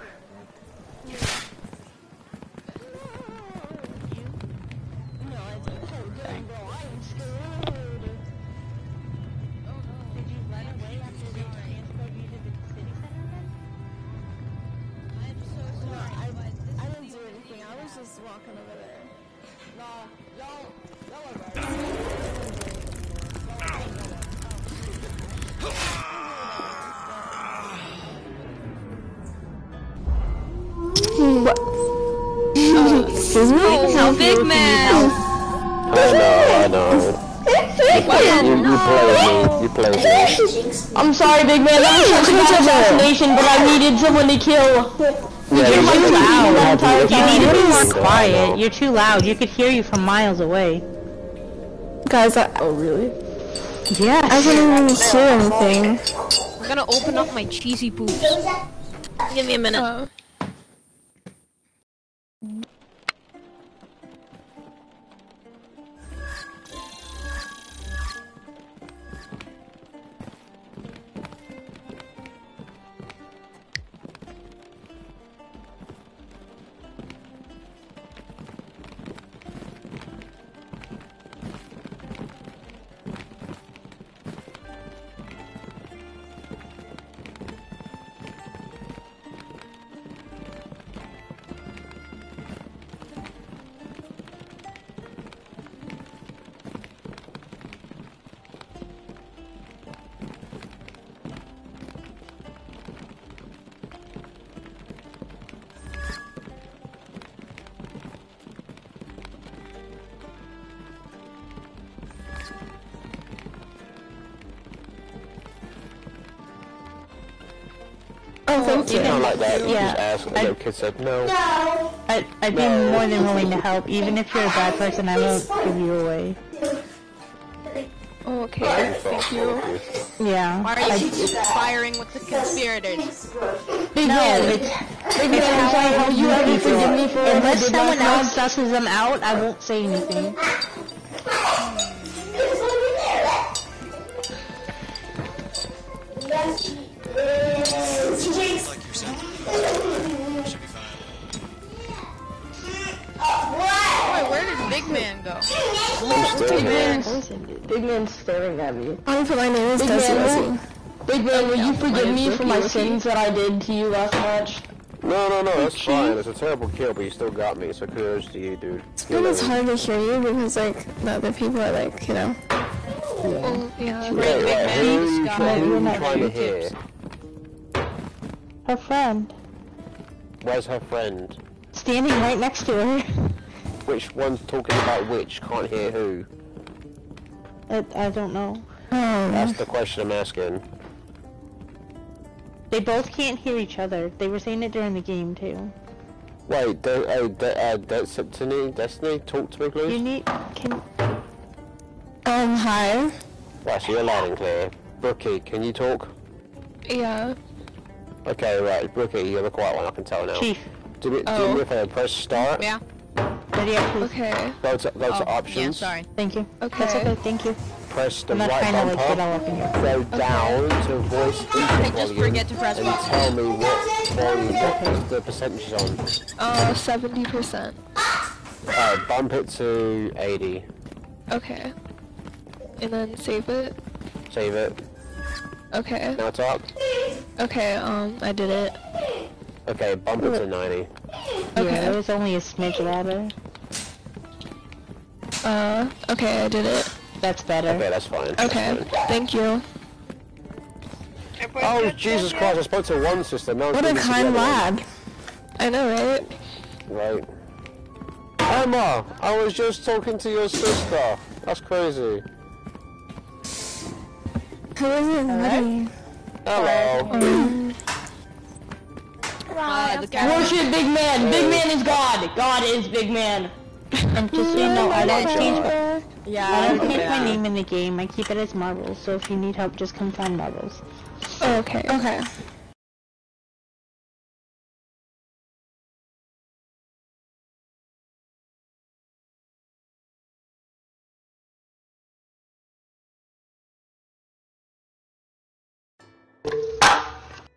big man. I know, I know. You, you. You played. I'm sorry, big man. That was such a good assassination, but I needed someone to kill. Yeah, you're, too loud. You need to be more quiet. You're too loud. You could hear you from miles away. Guys, I- Oh, really? Yeah. I didn't even hear anything. I'm gonna open up my cheesy boobs. Give me a minute. Uh. Thank you. Not like that. You Yeah. just ask, and the kid said no. I, I'd be more than willing to help. Even if you're a bad person, I won't give you away. Oh, okay. Thank you. Yeah. Why are you conspiring with the conspirators? Big man, it's, big man, I'm sorry, how you ever forgive me for Unless someone else susses them out, I won't say anything. My name is Big Desi man, Big man, will you forgive me for my sins that I did to you last match? No, no, no, that's fine. It's a terrible kill, but you still got me, so kudos to you, dude. But it's hard to hear you because like the other people are like, you know. Yeah. Wait, wait, who are you, Scott. try- who are you Not trying to you. hear? Her friend. Where's her friend? Standing right next to her. Which one's talking about which? Can't hear who? I, I don't know. That's the question I'm asking. They both can't hear each other. They were saying it during the game too. Wait, de- uh, de- uh, Destiny, Destiny, talk to me, please. You need can Um, hi. Right, so you're loud and clear. Brookie, can you talk? Yeah. Okay, right, Brookie, you're the quiet one, I can tell now. Chief. Do me, do Oh. me a favor, press start, Yeah. Ready up, please. Okay. go to, go to Oh, yeah, options, sorry. Thank you. Okay. That's okay. Thank you. Press the I'm right trying to like get bumper, all up in your. go down to voice I input just volume, forget to press and button. tell me what volume, what the percentage is on. Uh, 70%. Alright, bump it to 80, Okay. And then save it. save it, Okay. now talk. Okay, um, I did it. Okay, bump it to 90. Yeah, it was only a smidge louder. Uh, okay, I did it. That's better. Okay, that's fine. that's Okay. fine. Thank you. Oh, oh, Jesus Christ, I spoke to one sister, now What a speaking to the kind other lad. I know, right? Right. Emma, I was just talking to your sister. That's crazy. Who is it? Buddy? Hello. The cat. Worship Big Man. Big Man is God. God is Big Man. And just so you know, I don't change. My, Yeah, I don't change my name in the game. I keep it as Marbles. So if you need help, just come find Marbles. Okay. Okay.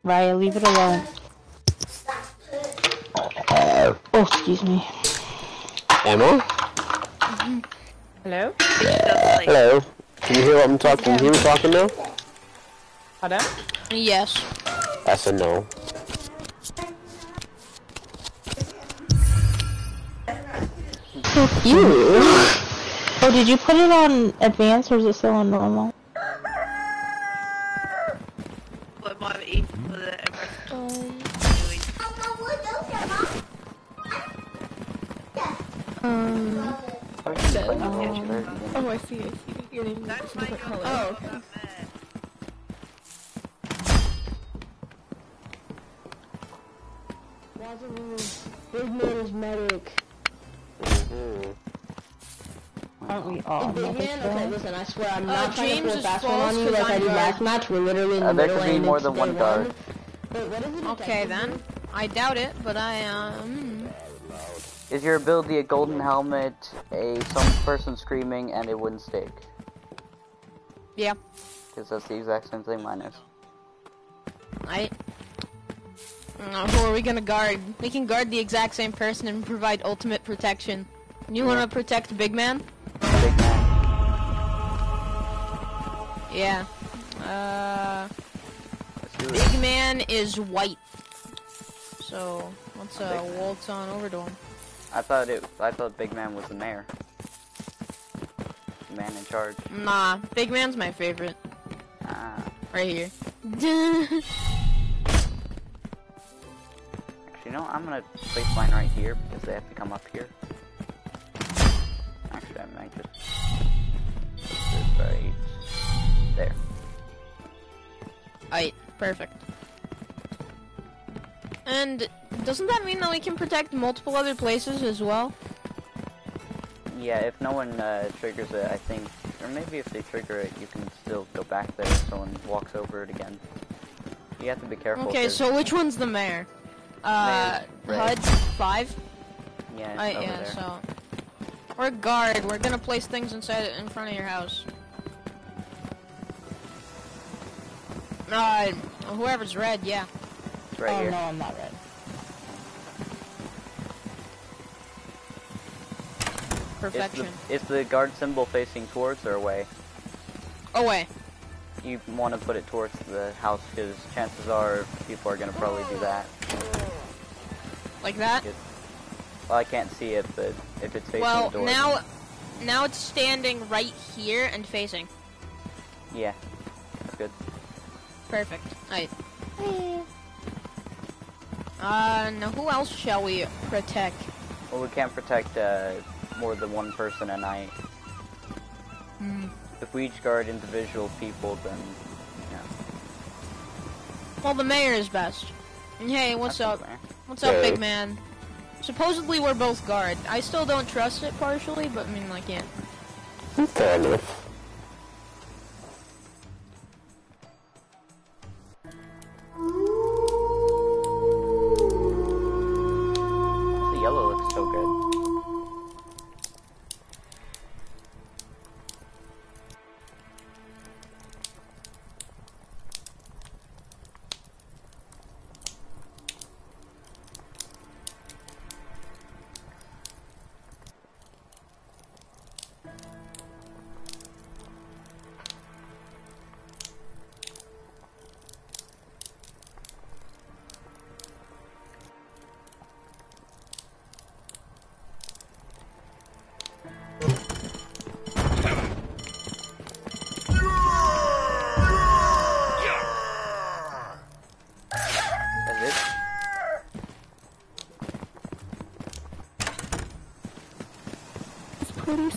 Raya, leave it alone. Oh, excuse me. Emma? Hello? Hello. Can you hear what I'm talking? Can you hear me talking now? Pardon? Yes. That's a no. You. (laughs) Oh, did you put it on advanced or is it still on normal? Your name is a my different color. color. Oh, okay. Big man is medic. Aren't we all? Big man? Okay, listen, I swear I'm Uh, not trying to James pull a is fast one on you 'cause like I did guard. last match. We're literally in the Uh, there middle could be more than one guard. Wait, what is it? Okay then. I doubt it, but I um. Is your ability a golden helmet, a some person screaming, and a wooden stake? Yeah. Because that's the exact same thing mine is. I. Uh, who are we gonna guard? We can guard the exact same person and provide ultimate protection. You wanna protect Big Man? Big man. Yeah. Uh, Let's do it. Big Man is white. So let's uh, waltz on over to him. I thought it. I thought Big Man was the mayor. Man in charge. Nah, Big Man's my favorite. Ah. Right here. (laughs) Actually, no. I'm gonna place mine right here because they have to come up here. Actually, I might just this right there. Alright, perfect. And doesn't that mean that we can protect multiple other places as well? Yeah, if no one uh, triggers it, I think, or maybe if they trigger it, you can still go back there if someone walks over it again. You have to be careful. Okay, so which one's the mayor? Uh. HUD five. yeah, Uh, over yeah, there. so we're guard. We're gonna place things inside in front of your house. Uh, whoever's red, yeah. Right oh here. no, I'm not red. Is the, is the guard symbol facing towards or away? Away. You want to put it towards the house because chances are people are going to probably do that. Like that. Well, I can't see it, but if it's facing Well, the door, now, now it's standing right here and facing. yeah, that's good. Perfect. Alright. Uh, now who else shall we protect? Well, we can't protect uh, more than one person a night. Hmm. If we each guard individual people, then yeah. Well, the mayor is best. And hey, what's That's up? fair. What's up, Hey. big man? Supposedly we're both guard. I still don't trust it partially, but I mean, like, yeah. Fair enough. The yellow looks so good.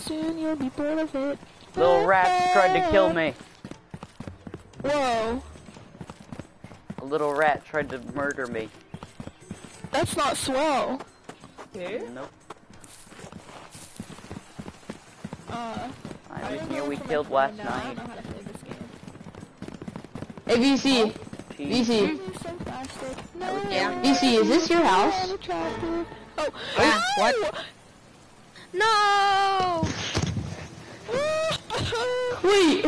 Soon you'll be bored of it. Little rats tried to kill me. Whoa, A little rat tried to murder me. that's not swell. Nope. Uh, I was here we killed last night. Hey, VC. Jeez. VC. You're so bastard. No, Yeah. VC, is this your house? Oh, Ah, what? No! Wait.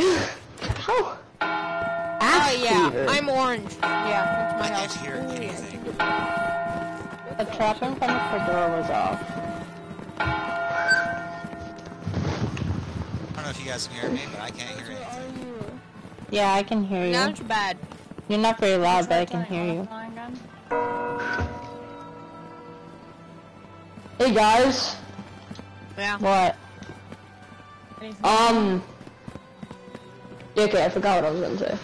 How? Oh yeah, I'm orange. Yeah, that's my I can't hear anything. The trapping from the fedora was off. I don't know if you guys can hear me, but I can't hear anything. Yeah, I can hear you. That's bad. You're not very loud, but I can hear you. Hey guys. Yeah. What? Um. Okay, I forgot what I was gonna say.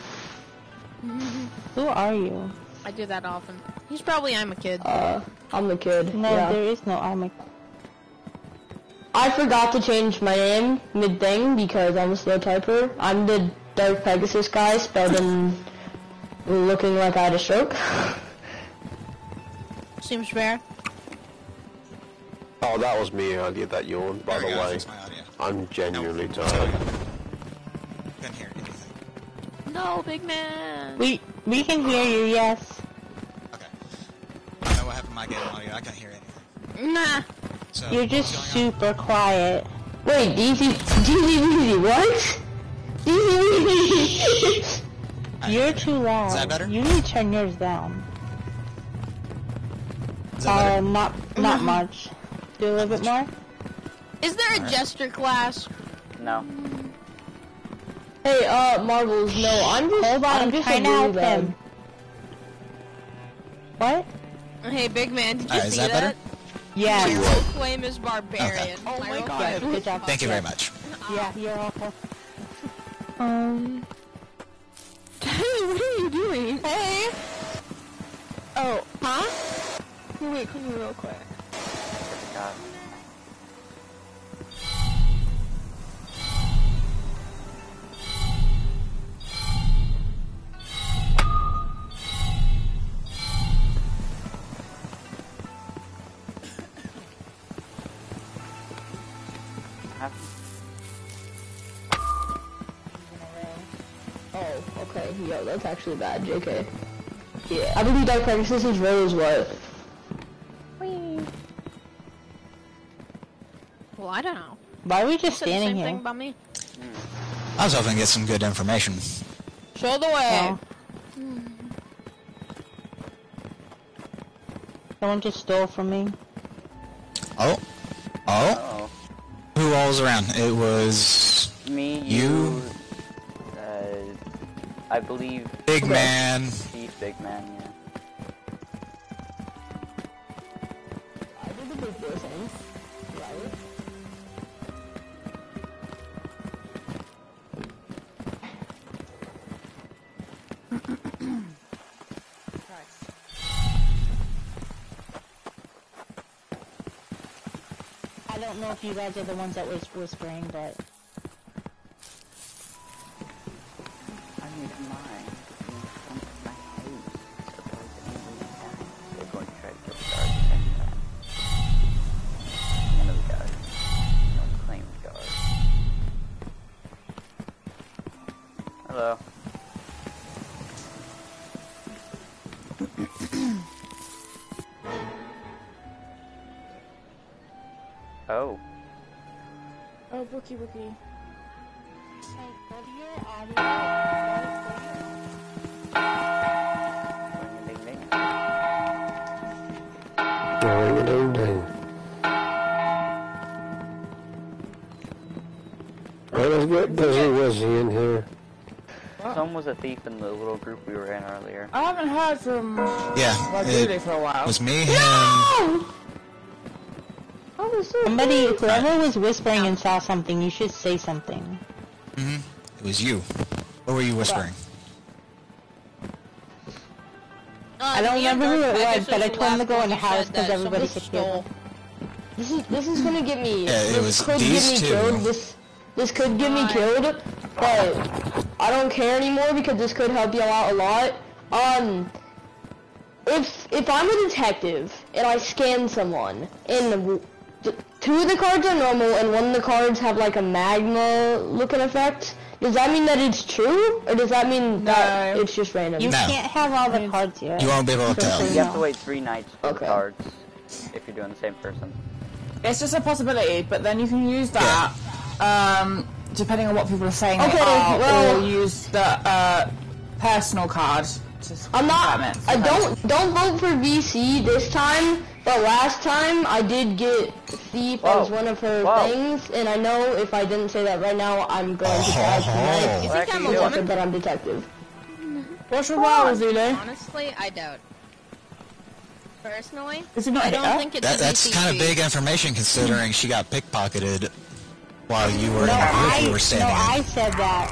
(laughs) Who are you? I do that often. He's probably I'm a kid. Uh, I'm the kid. No, yeah. there is no I'm a I forgot to change my name mid thing because I'm a slow typer. I'm the Dark Pegasus guy, spelled in (laughs) looking like I had a stroke. (laughs) Seems fair. Oh, that was me earlier that yawn, by There the way. fix my audio. I'm genuinely tired. Couldn't hear anything. No, big man. We we can hear you, yes. Okay. I don't know what happened to my game audio. I can't hear anything. Nah. So, You're just going on? super quiet. Wait, DZ, DZ Weezy, what? DZ Weezy! (laughs) You're too loud. Is that better? You need to turn yours down. Is that Uh, better? not not much. Do a little bit more. Is there a gesture class? No. Hey, uh, Marbles, no, I'm just, Hold on, I'm I'm just trying to really help bad. him. What? Hey, big man, did you Alright, is see that better? Yeah. My real claim is barbarian. Okay. Oh my god. Yes, good job. Thank you very much. Yeah, you're welcome. Um. Hey, what are you doing? Hey. Oh, huh? Wait, come here real quick. Oh, okay. Yo, that's actually bad, JK. Yeah. I believe Dark Pegasus is rare as what? Well, I don't know. Why are we just Said standing here? thing about me. I was hoping to get some good information. Show the way. Someone just stole from me. Oh. Oh. Oh, Who all was around? It was me, You? you, uh, I believe Big Man. Chief, Big Man, yeah. I did the big boy thing. Right? I don't know if you guys are the ones that was whispering, but Hello. oh. Oh, a ding. Right, let's get Busy Wizzy in here. Someone was a thief in the little group we were in earlier. I haven't heard from Yeah. Wazulu It for a while. It was me, him. somebody, whoever was whispering and saw something, you should say something. hmm It was you. What were you whispering? I don't remember who it was, but I told him to go in the house because everybody could hear. This is this is gonna get me. Yeah, it this was could these get me two. killed. This this could get me killed, but I don't care anymore because this could help you out a lot. Um, if if I'm a detective and I scan someone and the, the, two of the cards are normal and one of the cards have like a magma looking effect, does that mean that it's true or does that mean that it's just random? You can't have all the cards yet. You won't be able to tell. you You have to wait three nights for the cards if you're doing the same person. It's just a possibility, but then you can use that, um, depending on what people are saying they Okay, are, well- or use the uh, personal card to I'm not. it. I don't don't vote for VC this time. But last time I did get thief as Whoa. one of her Whoa. things, and I know if I didn't say that right now, I'm going to die tonight. You think I'm a to woman? that I'm detective. What's your role, Zulu? Honestly, I doubt. Personally, Is it not I don't here? think it's That, that's kind of big information considering she got pickpocketed while you were No, in the group I, you were no, standing in. I said that.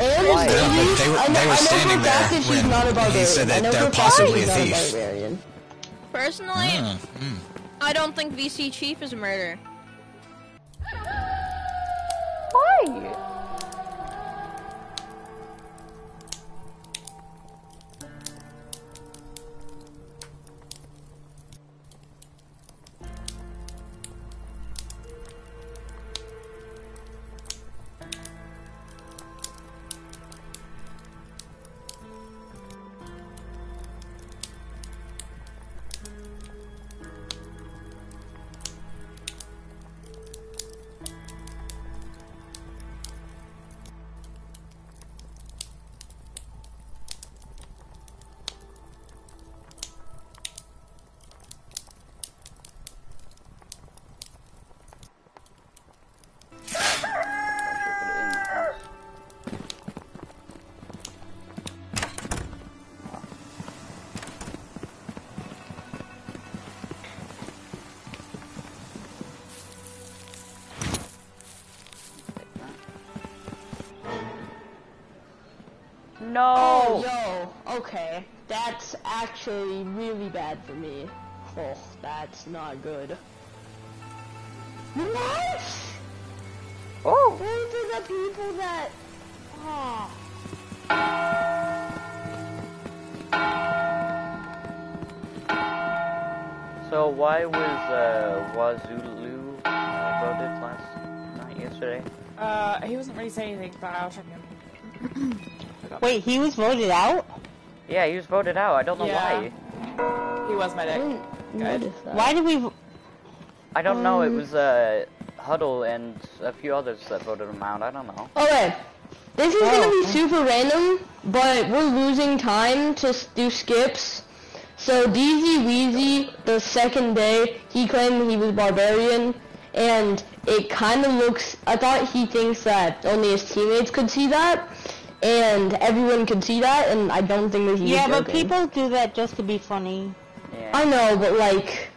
And Why? Yeah, but they were- they were standing for a there that she's when not a he said that they're for a fact possibly a not thief. barbarian. Personally, mm. I don't think VC Chief is a murderer. Why? Really bad for me. Oh, that's not good. What? Oh! Those are the people that... Oh. So why was uh, Wazulu uh, voted last night yesterday? Uh, he wasn't really saying anything, but I'll check him. Wait, he was voted out? Yeah, he was voted out. I don't know Yeah. why. He was medic. Good. Why did we? I don't know. It Um, was uh, Huddle and a few others that voted him out. I don't know. Okay. This is gonna Oh. be super random, but we're losing time to do skips. So DZ Weezy, the second day, he claimed he was barbarian, and it kind of looks. I thought he thinks that only his teammates could see that, and everyone could see that, and I don't think that he Yeah, was but joking. people do that just to be funny. Yeah. I know, but like,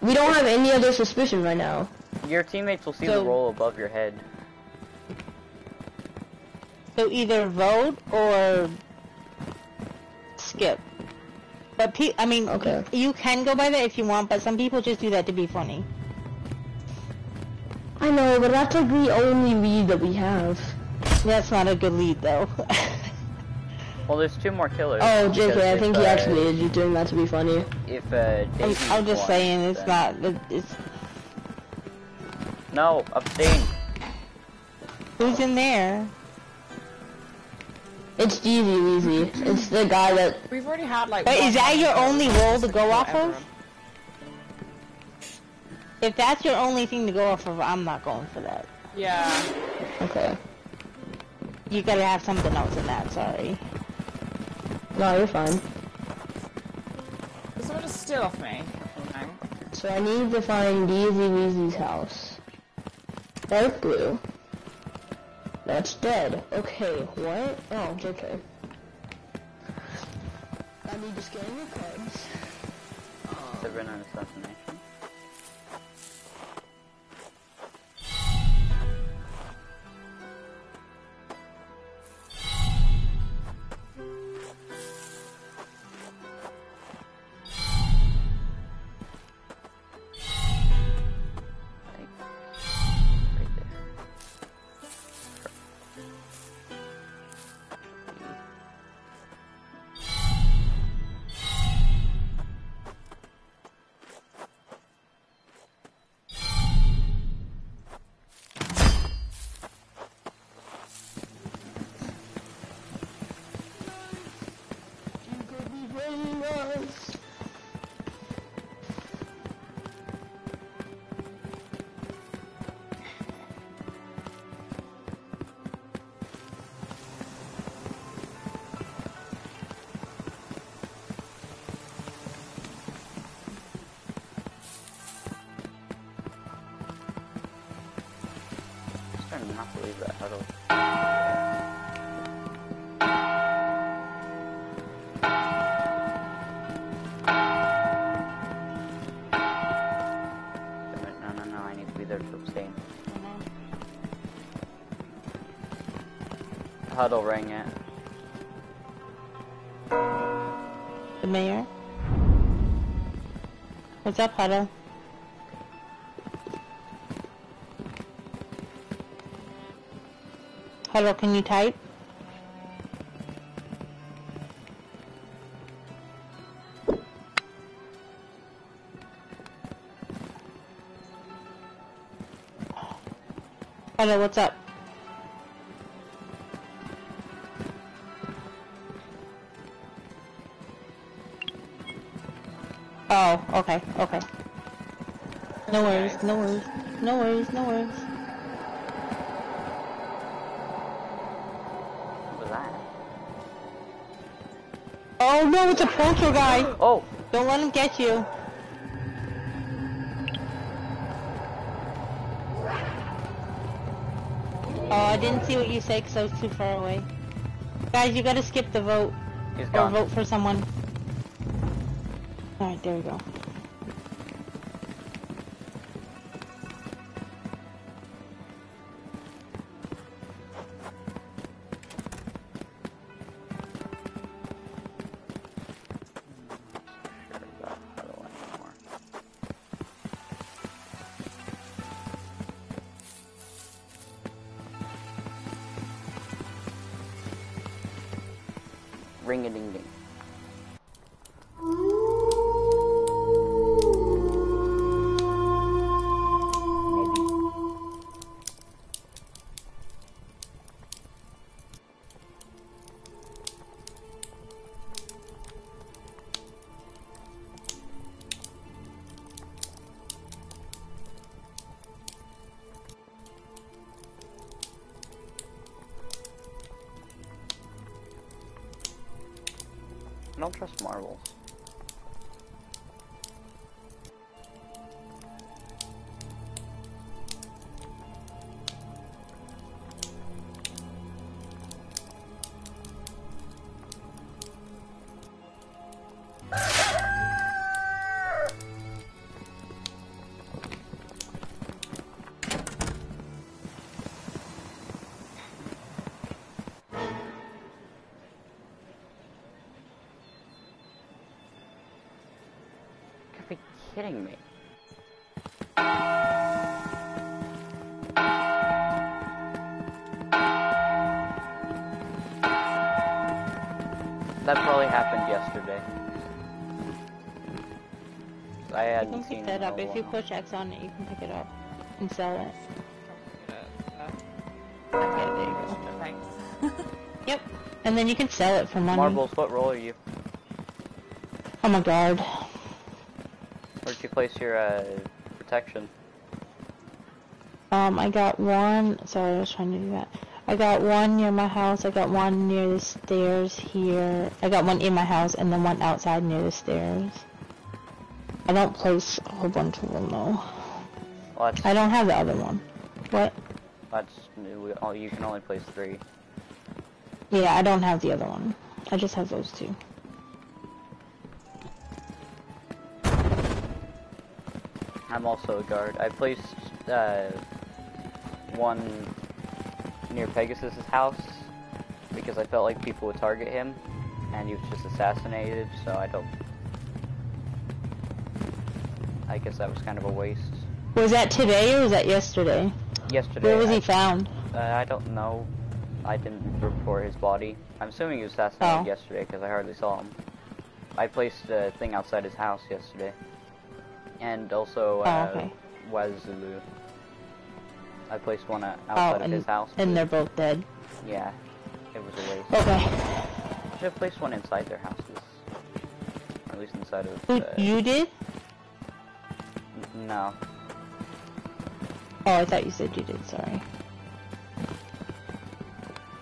we don't have any other suspicion right now. Your teammates will see So- the roll above your head. So either vote or skip. But pe- I mean, Okay. you can go by that if you want, but some people just do that to be funny. I know, but that's like the only lead that we have. That's not a good lead, though. (laughs) Well, there's two more killers. Oh, JK, I if, think he uh, actually is just doing that to be funny. If uh, I'm, I'm just saying, it's then- not. It's No, abstain. who's in there? It's Jeezy Weezy. It's the guy that. We've already had like. But is that your only role to go off Whatever. of? If that's your only thing to go off of, I'm not going for that. Yeah. Okay. You gotta have something else in that. Sorry. No, you're fine. Did someone just steal off me? Okay. So I need to find Jeezy Weezy's house. Dark blue. That's dead. Okay, what? Oh, JK. I need to scan your cards. Has been an assassination. Right Huddle rang it. The mayor. What's up, Huddle? Huddle, can you type? Huddle, what's up? Oh, okay, okay. No worries, no worries, no worries, no worries. What was that? Oh no, it's a poacher guy! Oh! Don't let him get you. Oh, I didn't see what you said because I was too far away. Guys, you gotta skip the vote. He's Or vote for someone. Alright, there we go. Ring a ding ding. It that in a up. If you push X on it, you can pick it up and sell it. Okay, there you go. Thanks. (laughs) (laughs) Yep. And then you can sell it for money. Marbles, what role are you? I'm a guard. Where'd you place your uh, protection? Um, I got one. Sorry, I was trying to do that. I got one near my house. I got one near the stairs here. I got one in my house and then one outside near the stairs. I don't place a whole bunch of them though. I don't have the other one. What? that's we- oh, you can only place three. Yeah, I don't have the other one. I just have those two. I'm also a guard. I placed uh, one near Pegasus's house because I felt like people would target him, and he was just assassinated. So I don't. I guess that was kind of a waste. Was that today or was that yesterday? Yesterday. Where was I, he found? Uh, I don't know. I didn't report his body. I'm assuming he was assassinated Oh. yesterday because I hardly saw him. I placed a thing outside his house yesterday, and also Oh, uh, okay. Wazulu. I placed one uh, Oh, outside of his house. and they're both dead. Yeah, it was a waste. Okay. Should have placed one inside their houses, or at least inside of. Uh, you did? No, Oh, I thought you said you did. Sorry.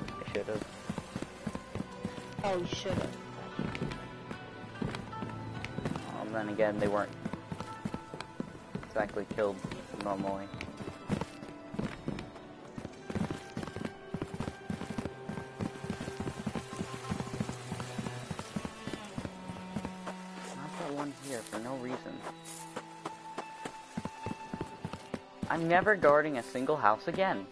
I should have. Oh, you should have. Um, then again, they weren't exactly killed normally. Never guarding a single house again.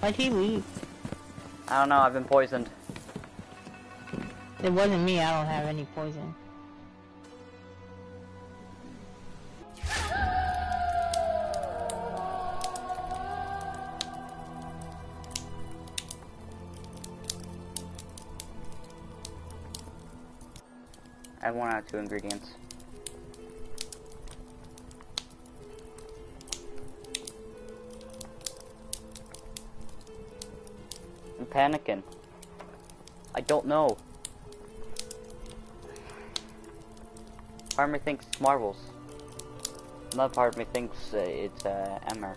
Why'd he leave? I don't know, I've been poisoned. It wasn't me. I don't have any poison. I have one out of two ingredients. Panicking. I don't know. Part me thinks it's marbles. Another part of me thinks uh, it's uh, Emmer.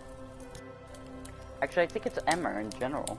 Actually, I think it's Emmer in general.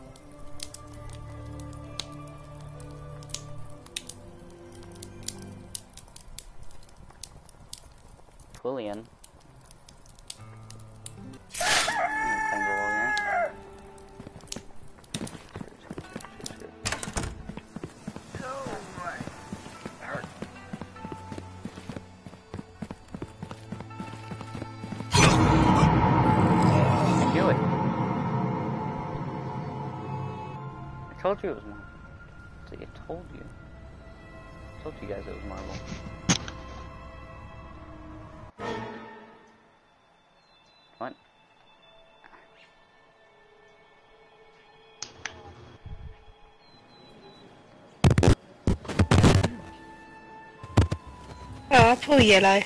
Oh, poor yellow.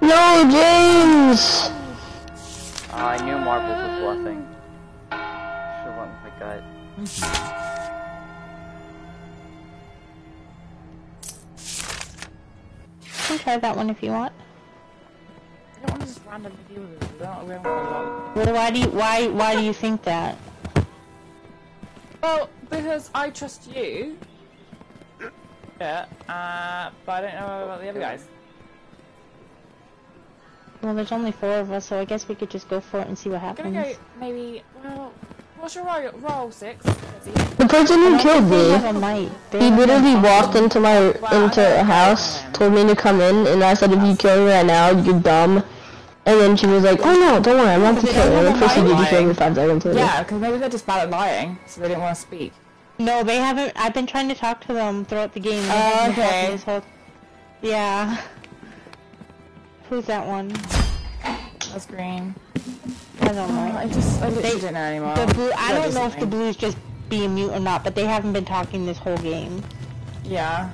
No, James! Oh, I knew marbles was bluffing. Should've went with my gut. You can try that one if you want. I don't want to just randomly deal with it. I don't really want to. Well, why do you why why do you think that? Well, because I trust you. Yeah, uh, but I don't know about the other guys. Well, there's only four of us, so I guess we could just go for it and see what I'm happens. gonna go maybe. Well, what's your roll? Roll six. The person who killed me, he literally walked into my into a house, told me to come in, and I said, if you kill me right now, you're dumb. And then she was like, oh no, don't worry, I'm not the They killer. don't And have then proceeded to lying. kill me five seconds later. Yeah, because maybe they're just bad at lying, so they didn't want to speak. No, they haven't. I've been trying to talk to them throughout the game. Oh, haven't been talking okay. Whole... Yeah. (laughs) Who's that one? That's green. I don't know. I just, I literally don't know anymore. The blue. I Yeah, don't know if the something. blue's just being mute or not, but they haven't been talking this whole game. Yeah.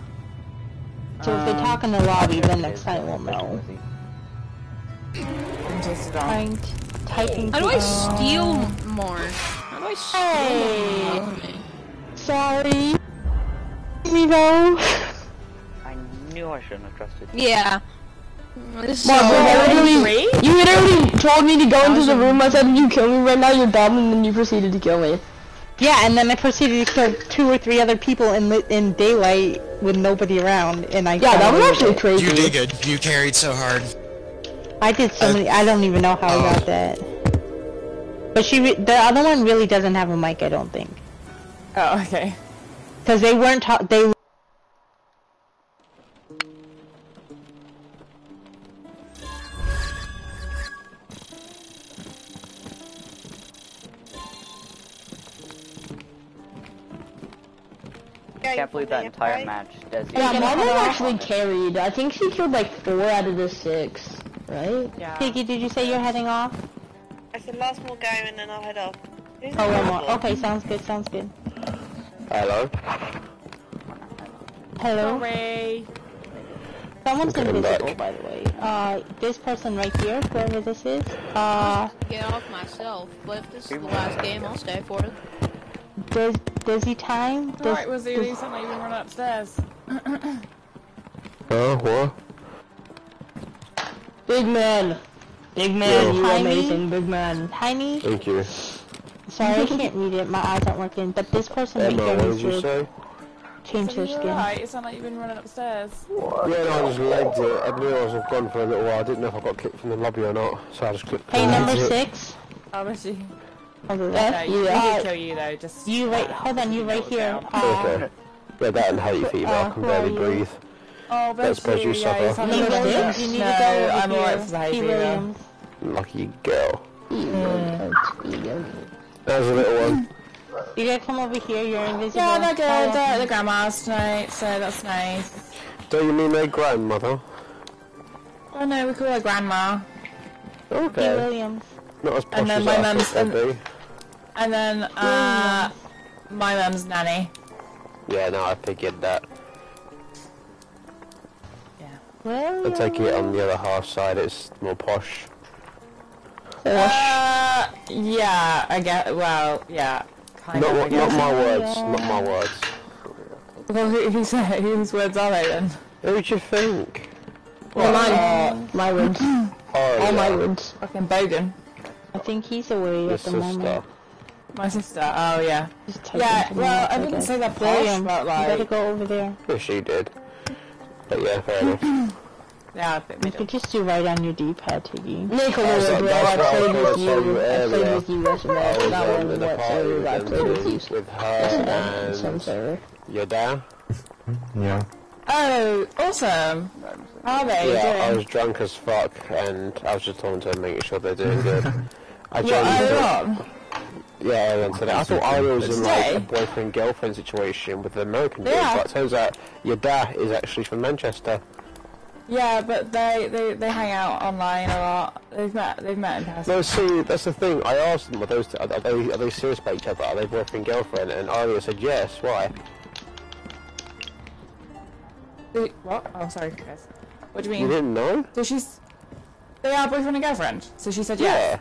So if they Um, talk in the lobby, then next time we'll know. I'm just done. Trying, typing. How do I steal more? How do I steal Hey. more? Okay. Sorry. Me though. I knew I shouldn't have trusted you. Yeah. This is Mark, so you literally, you literally told me to go into the room. I said, if you kill me right now, you're dumb, and then you proceeded to kill me. Yeah, and then I proceeded to kill two or three other people in in daylight with nobody around, and I. Yeah, that was actually it. crazy. You did good. You carried so hard. I did so uh, many. I don't even know how I oh. got that. But she, re- the other one really doesn't have a mic. I don't think, Oh, okay. because they weren't. Ta- they. I can't believe that entire match. Desi Yeah, was mine actually carried. I think she killed like four out of the six, right? Yeah. Piggy, did you say you're heading off? I said last more game and then I'll head off. Who's Oh, the one last more. Okay, sounds good. Sounds good. Hello. Hello. Sorry. Someone's Okay, I'm invisible, back. by the way. Uh, this person right here, whoever this is, uh, Get off myself, but if this is the last game, I'll stay for it. does does he time? Does, Alright, was the does- only sound like you've been running upstairs. Oh, what? Big man. Big man, you are Tiny? amazing, big man. Tiny? Thank you. Sorry, I can't read it. My eyes aren't working. But this person right Emma, here what needs did you to say? change their You're skin. right, it sounded like you've been running upstairs. Yeah, no, I just legged it. I knew I was gone for a little while. I didn't know if I got kicked from the lobby or not, so I just clicked. Hey, number it. six. Oh, was she? Hold on, No, that's you, you. we Uh, kill you though, just... you right. Hold on, you right here. Uh, Okay. Yeah, that and hay fever. Uh, I can barely breathe. Oh, That's bless because you, you yeah, you suffer. sound Number six. You need no, to go over I'm here. alright for the hay fever. Lucky girl. Mm. There's a little one. You gotta come over here. You're invisible. Yeah, they're good. Follow They're at the grandma's tonight, so that's nice. Don't you mean their grandmother? Oh no, we call her grandma. P. Okay. Williams. Not as posh And then as my I mum's- thought. And then, uh, my mum's nanny. Yeah, no, I figured that. Yeah. Well, I take it on the other half side, it's more posh. Uh, yeah, I get, well, yeah. Kind Not, of, what, not my words, not my words. Well, who, who said, whose words are they then? Who do you think? Well, Uh, mine. My words. (clears throat) Oh, All my words. Fucking Bogan. I think he's away Your at the moment. sister. My sister, oh yeah. Yeah, well, I wouldn't say they're posh, William, but you better like, go over there. Yes, she did. But yeah, fair enough. (clears throat) yeah, I You could just do right on your D-pad, Tiggy. Nick, a what- bro, I what I played was with you. I played with you yesterday. I I was forgot what, in a what party server with I played with you. with Yesterday, her some and server. your dad. Hmm? Yeah. Oh, awesome. How are they Yeah, I was drunk as fuck, and I was just talking to them, making sure they're doing (laughs) good. I What are genuinely they thought- on? Yeah, and today. I thought I was in like a boyfriend girlfriend situation with an American dude, but it turns out your dad is actually from Manchester. Yeah, but they, they, they hang out online a lot. They've met they've met in person. No, see, that's the thing. I asked them, are those are they, are they serious about each other? Are they boyfriend girlfriend? And Aria said yes. Why? They- What? Oh, sorry, guys. What do you mean? You didn't know? So she's they are boyfriend and girlfriend. So she said yes.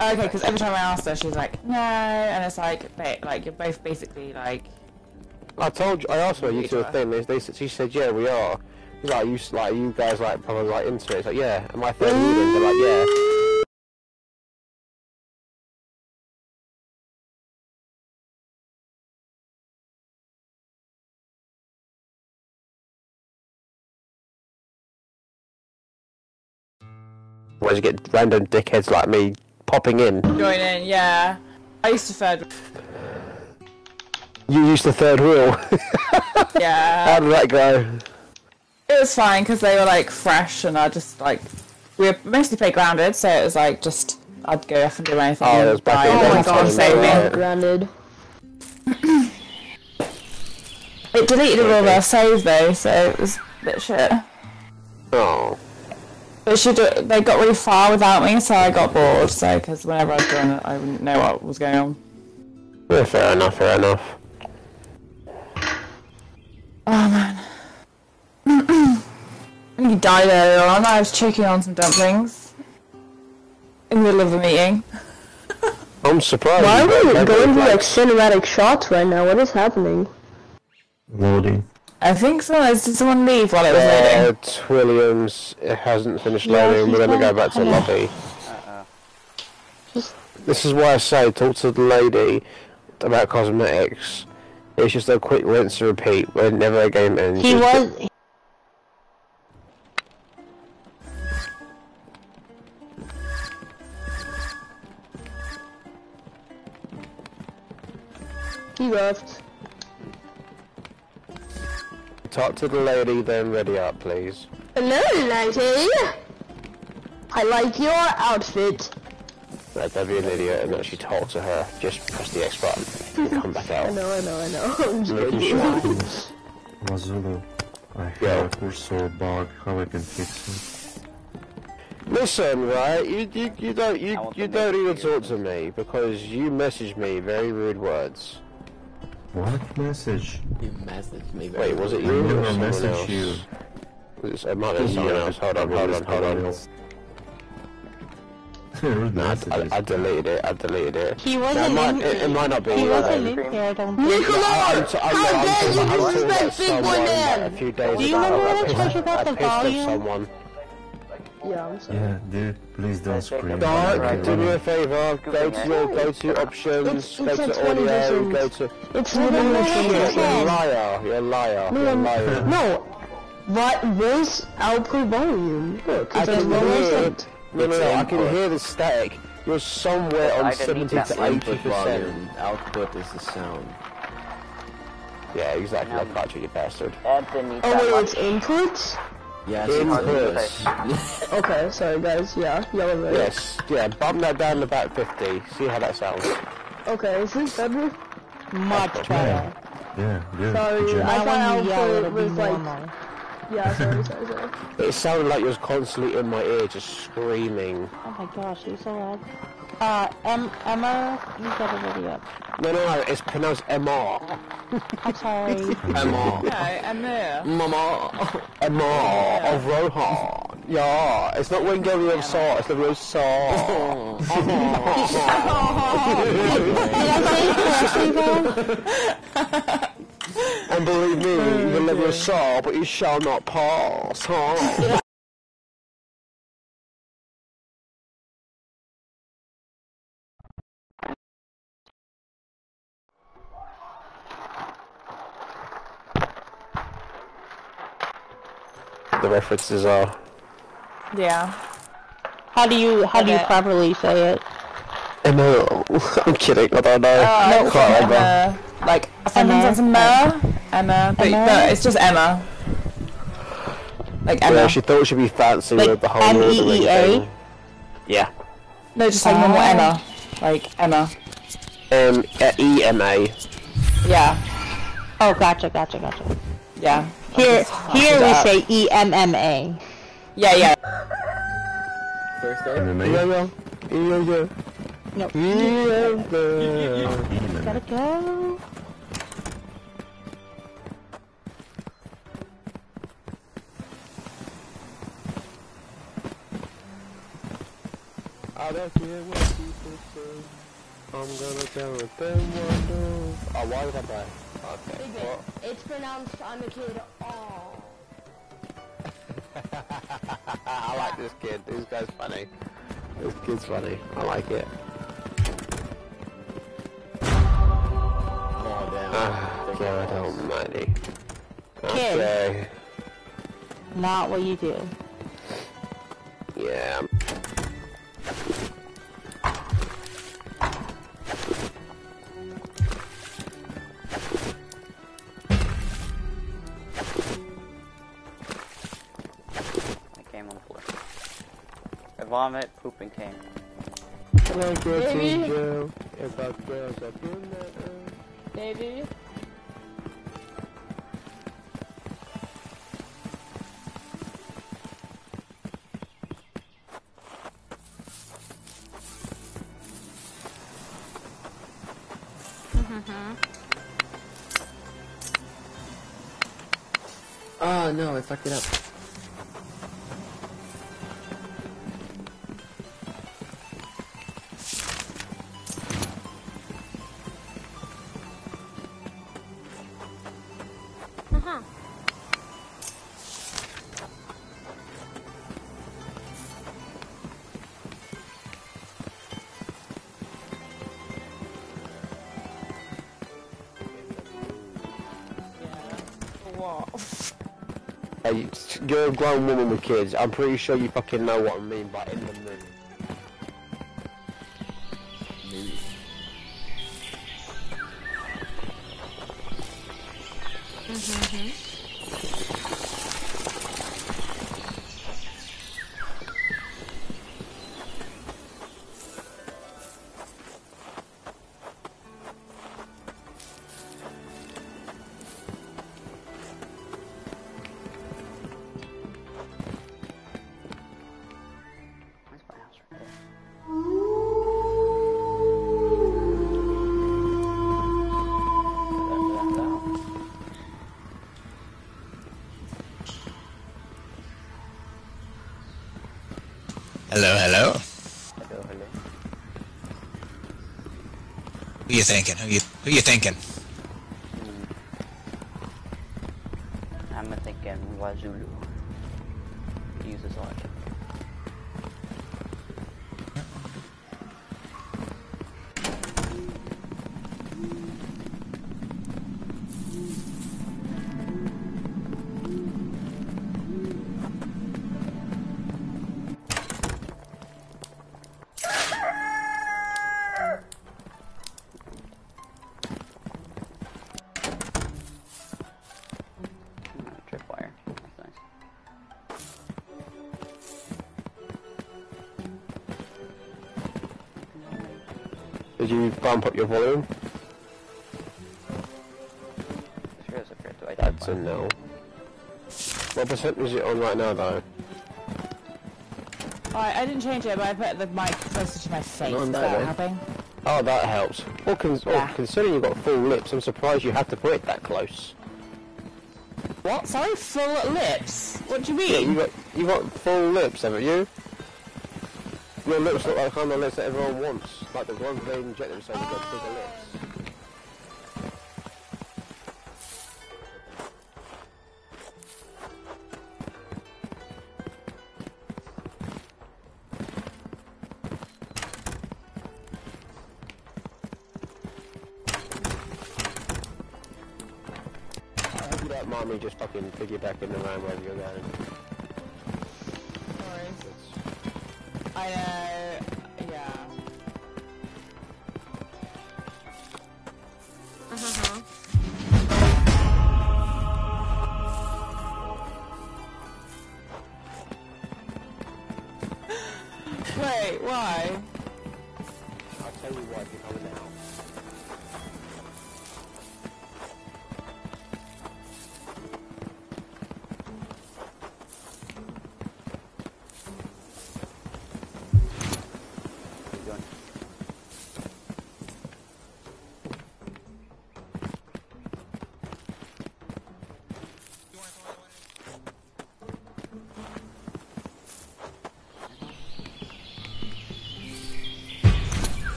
Okay, because every time I asked her, she's like no, and it's like ba- like you're both basically like I told you. I asked her. You Each two a other. thing. They, they, she said, yeah, we are. Like, you like you guys like probably like into it. It's like, yeah. Am I third wheeling? They're like, yeah. Whereas you get random dickheads like me popping in. join in. Yeah, I used to third. You used the third wheel. (laughs) Yeah, How did that go? It was fine because they were like fresh, and I just like we were mostly play grounded, so it was like just I'd go off and do anything. Oh, and it was back in and the oh then day, someone save me. Grounded. (coughs) It deleted all their saves though, so it was a bit shit. Oh. But she do, they got really far without me, so I got bored. So because whenever I'd join it, I wouldn't know what was going on. Yeah, fair enough. Fair enough. Oh man. I nearly died earlier on. I was choking on some dumplings in the middle of the meeting. (laughs) I'm surprised. Why are we going through like- like cinematic shots right now? What is happening? Loading. I think so. did someone leave while it was Uh, loading. Williams it hasn't finished Yeah, loading. We're gonna go back to I know. lobby. This is why I say talk to the lady about cosmetics. It's just a quick rinse and repeat. Where never a game ends. He was. He left. Talk to the lady, then ready up, please. Hello, lady. I like your outfit. Right, don't be an idiot and actually talk to her. Just press the X button and (laughs) come back out. I out. know, I know, I know. (laughs) I'm just Making joking. sure. Mazulu, I have Yeah. a cursor bug. How I can fix Listen, right? You you, you don't I you, you don't next need to video. talk to me because you message me very rude words. It? What message? You messaged me. Wait, was it you or never someone messaged else? you. It's- It might have been someone else. Hold on, hold on, hold on. someone else. (laughs) I. I, I deleted it. I deleted it. He wasn't might, in. it, it might not be. He wasn't in here. I don't think. Nicola! I'm t- I'm, How I'm, dare you about- I'm disrespect Big someone Boy Man? a few days Do you remember when I told you about the volume? someone. Yeah, I'm sorry. Yeah, dude, please don't scream. Dark, Right, do me a favour. Go to your go to options. It's- go it's to a 20 audio. vision. Go to. It's No, no, literally a no, shit. You're a no. liar. You're a liar. You're a liar. no. What (laughs) was output volume? Look, I it's can as low as hear. it. No, no, It's no. I can hear the static. You're somewhere on I didn't need 70 to 80 input percent. volume. Output is the sound. Yeah, exactly. I caught you, you bastard. Anthony. Oh wait, it's inputs? Yeah, Inputs. (laughs) Okay, sorry guys, yeah, y'all. Yes. Yeah. Bump that down to about 50. See how that sounds. Okay, is this better? Much better. Yeah, good. Sorry, Good. I thought when you yell, it'll be was like, normal. yeah, sorry, sorry, (laughs) sorry. It sounded like you was constantly in my ear, just screaming. Oh my gosh, you're so loud. Uh, em- Emma, you got a video up. No, no, no. It's pronounced MR. (laughs) I'm sorry. MR. No, I'm there. Mama. MR of Rohan. Yeah. It's not Wingardium Saw. It's the real Saw. (laughs) and believe me, you will live your Saw, but you shall not pass. Huh? The references are. Yeah. How do you how do you properly say it? MO. (laughs) I'm kidding. I don't know. Uh, I can't remember. Emma. Like sometimes Emma. it's Emma. Emma. But, Emma? but it's just Emma. Like Emma. Yeah, she thought she'd be fancy Like with the whole Lord of the Rings M-E-E-A? thing. Yeah. No, just like normal. Emma. Like Emma. Um, uh, EMA. Yeah. Oh, gotcha, gotcha, gotcha. Yeah. Here, here we Up. say E EMMA. Yeah, yeah. First day? Yeah, yeah. Yeah, yeah. Nope. Yeah, Gotta go. I don't care what people say. I'm gonna tell them wonder. Oh, why did I buy? Okay. Well, It's pronounced I'm a kid. Oh. (laughs) I like this kid. This guy's funny. This kid's funny. I like it. Oh, damn. Ah, God almighty. Kid. Okay. Not what you do. Yeah. Vomit, poop, and came. Hello, girls Baby. and About girls up in there. Baby. Oh no, I fucked it up. A grown woman with kids. I'm pretty sure you fucking know what I mean by in thinking? Who you who you thinking? Hmm. I'm thinking Wazulu. Bump up your volume? Sure is a fair That's a no. What percent is it on right now, though? Alright, I didn't change it, but I put the mic closer to my face. Not Is that then. helping? Oh, that helps. Well, con- well, Yeah. considering you've got full lips, I'm surprised you have to put it that close. What? Sorry, full lips? What do you Yeah, you mean? got you got full lips, haven't you? Your lips look like the kind of lips that everyone wants, like the ones they inject themselves with bigger lips.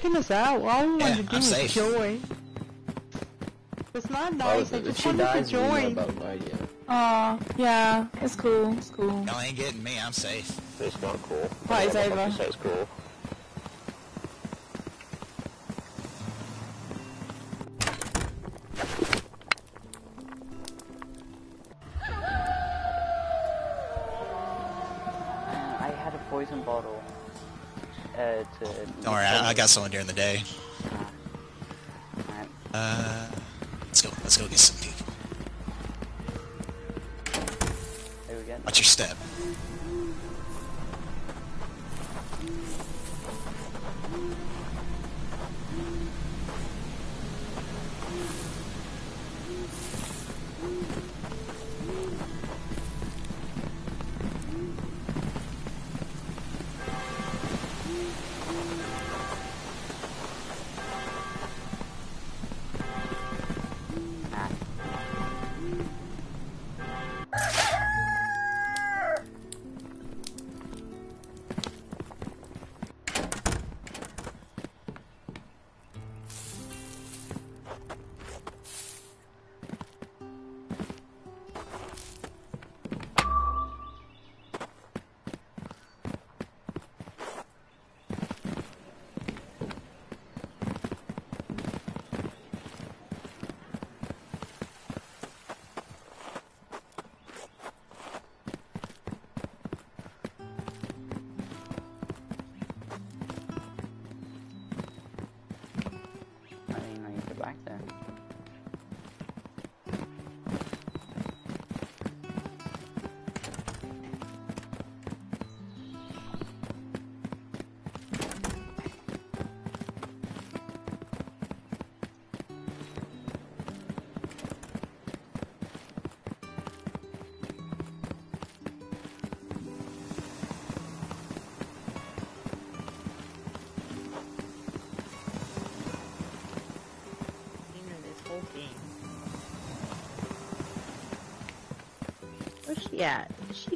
Kicking us out. All we wanted Yeah, to do I'm was safe. join. It's not nice. was I it? If just she wanted dies, to join. about Lydia. Aw, yeah, it's cool, it's cool. Y'all ain't getting me. I'm safe. It's not cool. Party's I'm not over. it's cool. To. Don't worry, I, I got someone during the day. Uh, let's go. Let's go get some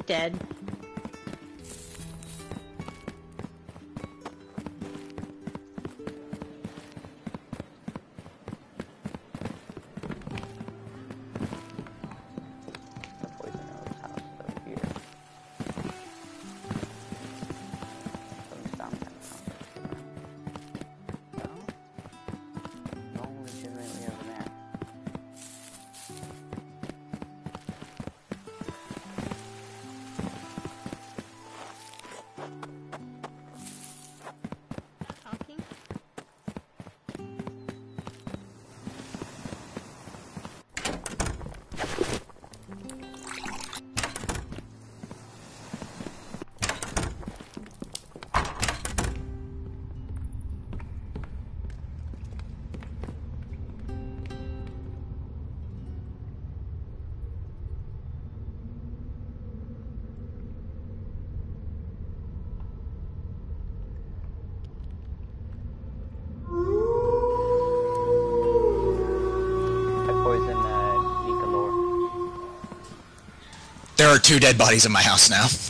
dead? Are two dead bodies in my house now.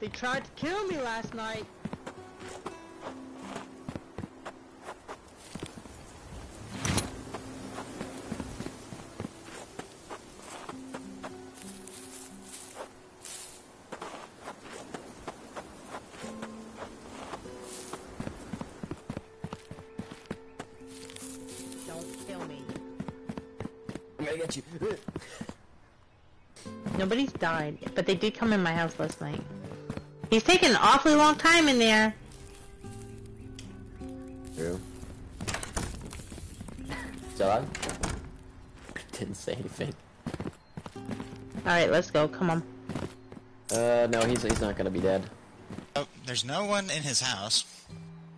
They tried to kill me last night. Don't kill me. I'm you. Nobody's died, but they did come in my house last night. He's taking an awfully long time in there. True. Still alive? Didn't say anything. Alright, let's go. Come on. Uh, no, he's he's not gonna be dead. Oh, there's no one in his house.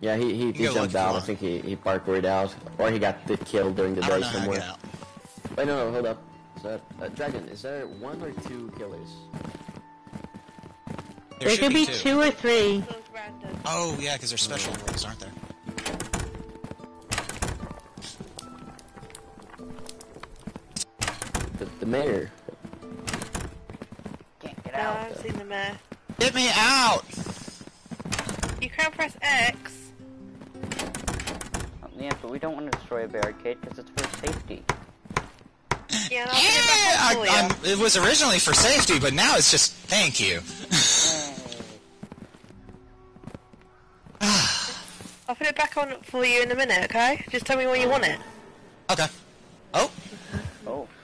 Yeah, he he, he jumped out. I think he he parkoured out, or he got killed during the I day don't know somewhere. Wait, no, no, hold up. Is that, uh, Dragon, is there one or two killers? There, There should could be two. two or three. Oh, yeah, because they're special rules, aren't there? The, the mayor. Can't get No, out. I've seen the mayor. Get me out! You can press X. Um, yeah, but we don't want to destroy a barricade because it's for safety. Yeah, and I'll put it back I, on for you. I'm, it was originally for safety, but now it's just thank you. Back on for you in a minute, okay? Just tell me when you want it. Okay. Oh. Oh. (gasps)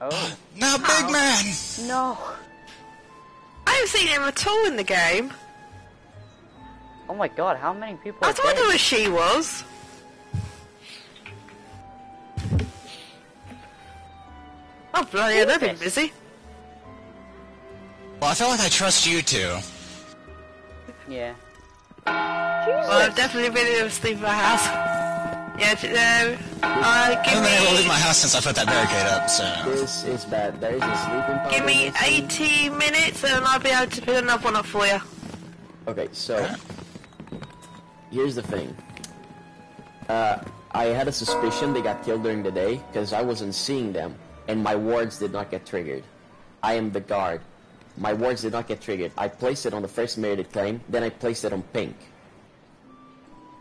Oh. Now, big man! No. I haven't seen him at all in the game. Oh my god, how many people I are thought dead? it was she was. Oh bloody hell, they've been busy. Well, I feel like I trust you two. Yeah. Well, I've definitely been in a sleeper house. Yeah, j- no. Uh, I give haven't been able to leave me, my house since I put that barricade up, so. This is bad. There is a sleeping powder. give me missing. 80 minutes and I'll be able to put another one up for you. Okay, so here's the thing. Uh, I had a suspicion they got killed during the day because I wasn't seeing them, and my wards did not get triggered. I am the guard. My wards did not get triggered. I placed it on the first merited claim, then I placed it on pink.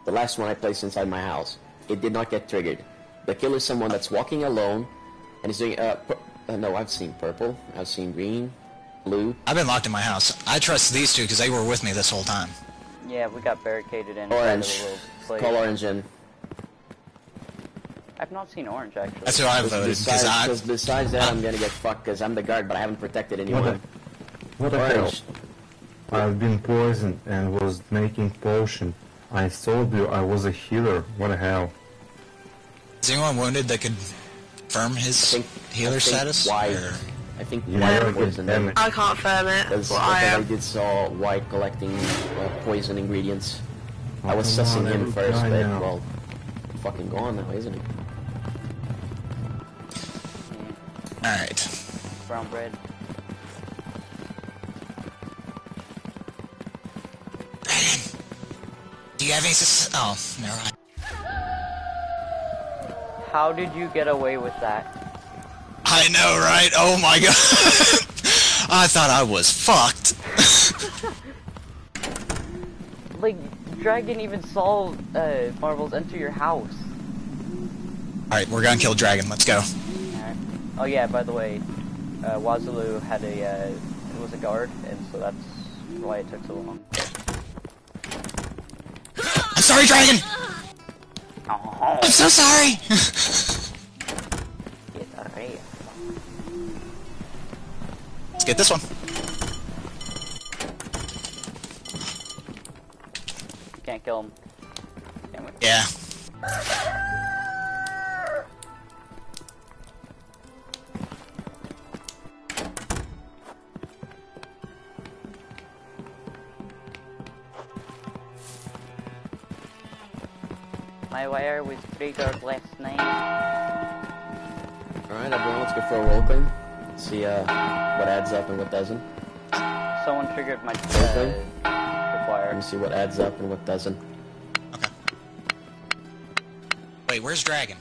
The last one I placed inside my house. It did not get triggered. The killer is someone that's walking alone, and is doing. Uh, pu- uh, no, I've seen purple. I've seen green, blue. I've been locked in my house. I trust these two because they were with me this whole time. Yeah, we got barricaded in. Orange. inside of a little place. Call orange in. I've not seen orange actually. That's who I voted because Besides, I. 'cause besides that, I'm gonna get fucked because I'm the guard, but I haven't protected anyone. What the hell? I've been poisoned and was making potion. I told you I was a healer. What the hell? Is anyone wounded that could confirm his healer I status? Why? Or- I think Yeah, white I get poisoned them. I can't firm it, Because but I I am. did saw white collecting uh, poison ingredients. I Oh, was sussing on, him every first, guy but now. well, fucking gone now, isn't he? Alright. Brown bread. Do you have any sus- Oh, never mind. How did you get away with that? I know, right? Oh my god. (laughs) I thought I was fucked. (laughs) Like, Dragon even saw uh, Marvels enter your house. Alright, we're gonna kill Dragon. Let's go. Alright. Oh yeah, by the way, uh, Wazulu had a uh, was a guard, and so that's why it took so long. I'm sorry, Dragon! Oh, I'm so sorry! Let's get this one. You can't kill him. Yeah. My wire was triggered last night. Alright, everyone, let's go for a roll claim. See uh, what adds up and what doesn't. Someone triggered my Okay. uh, Let tripwire. me see what adds up and what doesn't. Okay. Wait, where's Dragon?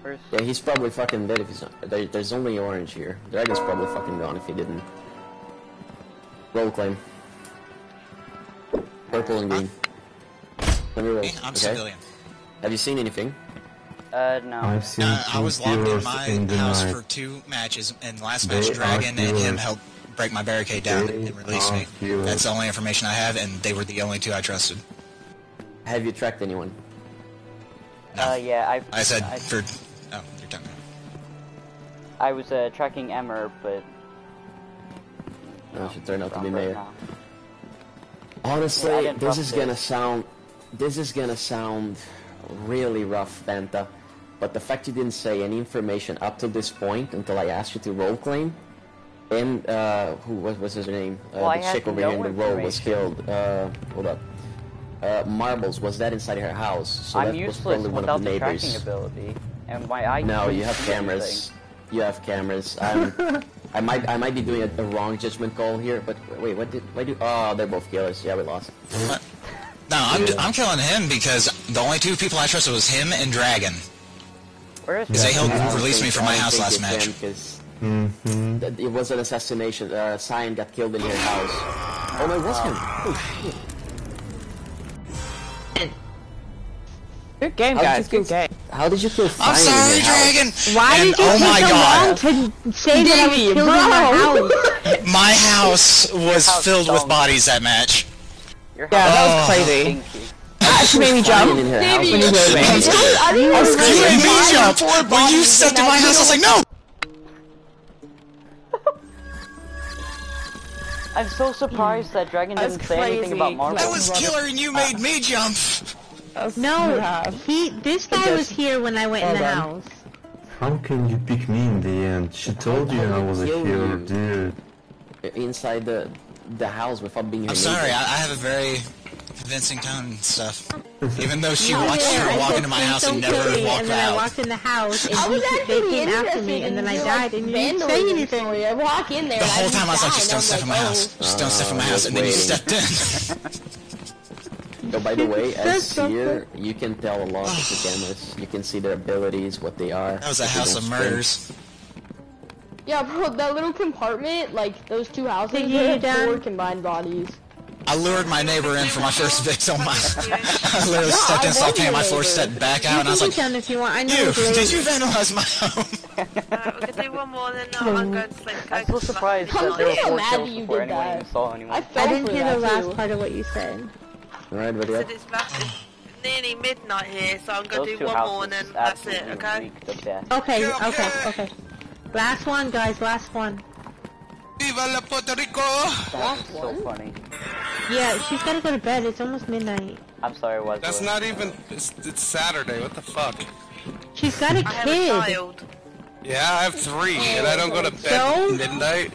Where's Yeah, he's probably fucking dead if he's not. There, there's only orange here. Dragon's probably fucking gone if he didn't. Roll claim. Purple and green. Let me roll. I'm okay? civilian. Have you seen anything? Uh, no. I've seen Uh, I was locked in my in house night. for two matches, and last They match, are Dragon and him helped break my barricade down They and release me. healers. That's the only information I have, and they were the only two I trusted. Have you tracked anyone? Uh, yeah, I. I said I, for. Oh, you're done. I was uh, tracking Emmer, but No, it should turn out to be right Mayor. now. Honestly, Yeah, I didn't this rough is gonna sound, this is gonna sound really rough, Vanta. But the fact you didn't say any information up to this point until I asked you to role claim, and uh, who was was his name? Uh, Well, the had chick over no here in the row was killed. Uh, hold up. Uh, Marbles was that inside her house? So I'm that was probably one of the the neighbors. tracking ability, and my eye. No, you have see cameras. You have cameras. (laughs) I'm, I might I might be doing a, a wrong judgment call here, but wait, what did why do? Oh, they're both killers. Yeah, we lost. (laughs) No, I'm, I'm killing him because the only two people I trusted was him and Dragon. Where is Because they helped I release me from my house last match. Mm-hmm. It was an assassination. Uh, Cyan got killed in your house. Oh no, it was him. Oh shit. Good game, How guys. Good game. How did you kill I'm sorry, in your house? Dragon. Why And, did you oh my take so God. long to say that I was Davey, killed in my house? My house was filled with bodies that match. Your Yeah, that Oh. was crazy. Stinky. She made me jump. Cyan in her house. Davey, When you I were didn't- away. I didn't I was even You made me jump four when you bodies stepped in in my house. I was like, no. (laughs) I'm so surprised that Dragon didn't say anything about Marvel. I was killer and you made me jump. No, he. This guy was here when I went in the house. How can you pick me in the end? She told you I was a kill hero, dude. Inside the the house without being your I'm sorry. I, I have a very convincing tone and stuff. Even though she Yeah, watched I you walk said, into my "Please house and don't never kill me," walked And then I out. walked in the house, and I was he, they actually came after me, and then I died, like, and you didn't say anything. story. I walk in there. The and whole time I was like, die, just and don't step in my house. oh. Just don't step in my Uh, house. And then you waiting. stepped in. So by the way, (laughs) as That's so here, you can tell a lot of the (sighs) cameras. You can see their abilities, what they are. That was a if they house don't of sprint. murders. Yeah, bro, that little compartment, like those two houses, Think they you had four combined bodies. I lured my neighbor in for my first victim. (laughs) I literally No, stepped I in, saw love Cam, your my force neighbor. stepped back You out, and I was like, be if you want. I know you, did you vandalize my home? Alright, we're gonna do one more, then uh, I'm going to sleep. I'm so surprised that there were four kills that you before did anyone that. even saw anyone. I I didn't hear the last too. part of what you said. Alright, ready So it's, it's nearly midnight here, so I'm going Those to two do one houses more, and then that's it, absolutely okay? reeked. Okay, okay, okay. Okay. Last one, guys. Last one. Viva la Puerto Rico! That's so funny. Yeah, she's gotta go to bed. It's almost midnight. I'm sorry, was That's not even. It's, it's Saturday. What the fuck? She's got a I have a kid. child. Yeah, I have three, and I don't go to bed So? midnight.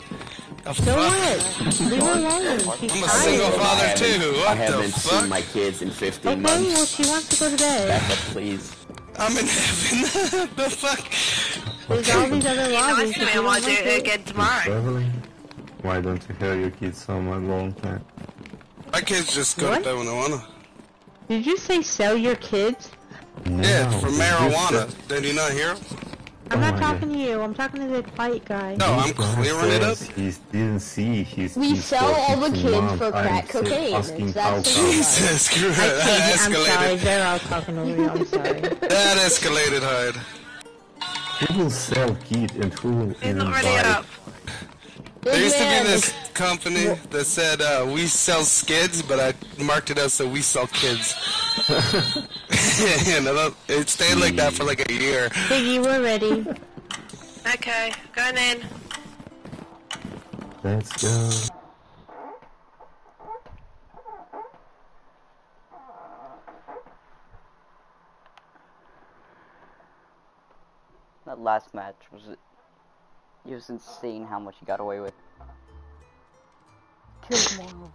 The So fuck? what? Leave her alone. She's I'm a tired. single father too. haven't- What I haven't fuck? seen my kids in 15 Okay, well, months. she wants to go to bed. Back up, please. I'm in heaven. (laughs) the fuck? There's all these other You know, lobbies. I if you might don't want it to. again tomorrow. Traveling? Why don't you have your kids somewhere long time? My kids just go What? to bed when they wanna. Did you say sell your kids? Yeah, No, for marijuana. just Did you not hear? I'm Oh not my talking to you. I'm talking to the quiet guy. No, I'm clearing it up. says He didn't see his We kids sell all the kids for crack cocaine. Asking It's how that come. simple. Jesus Christ, I that can't. I'm sorry. They're all talking over you. I'm sorry. (laughs) That escalated hard. Who will sell kid and who will He's even not buy? up. There used to man. be this company that said uh, we sell skids, but I marked it as so we sell kids. (laughs) and I it stayed like that for like a year. Piggy, we're ready. (laughs) Okay, going in. Let's go. That last match was it was insane how much he got away with. Kill tomorrow.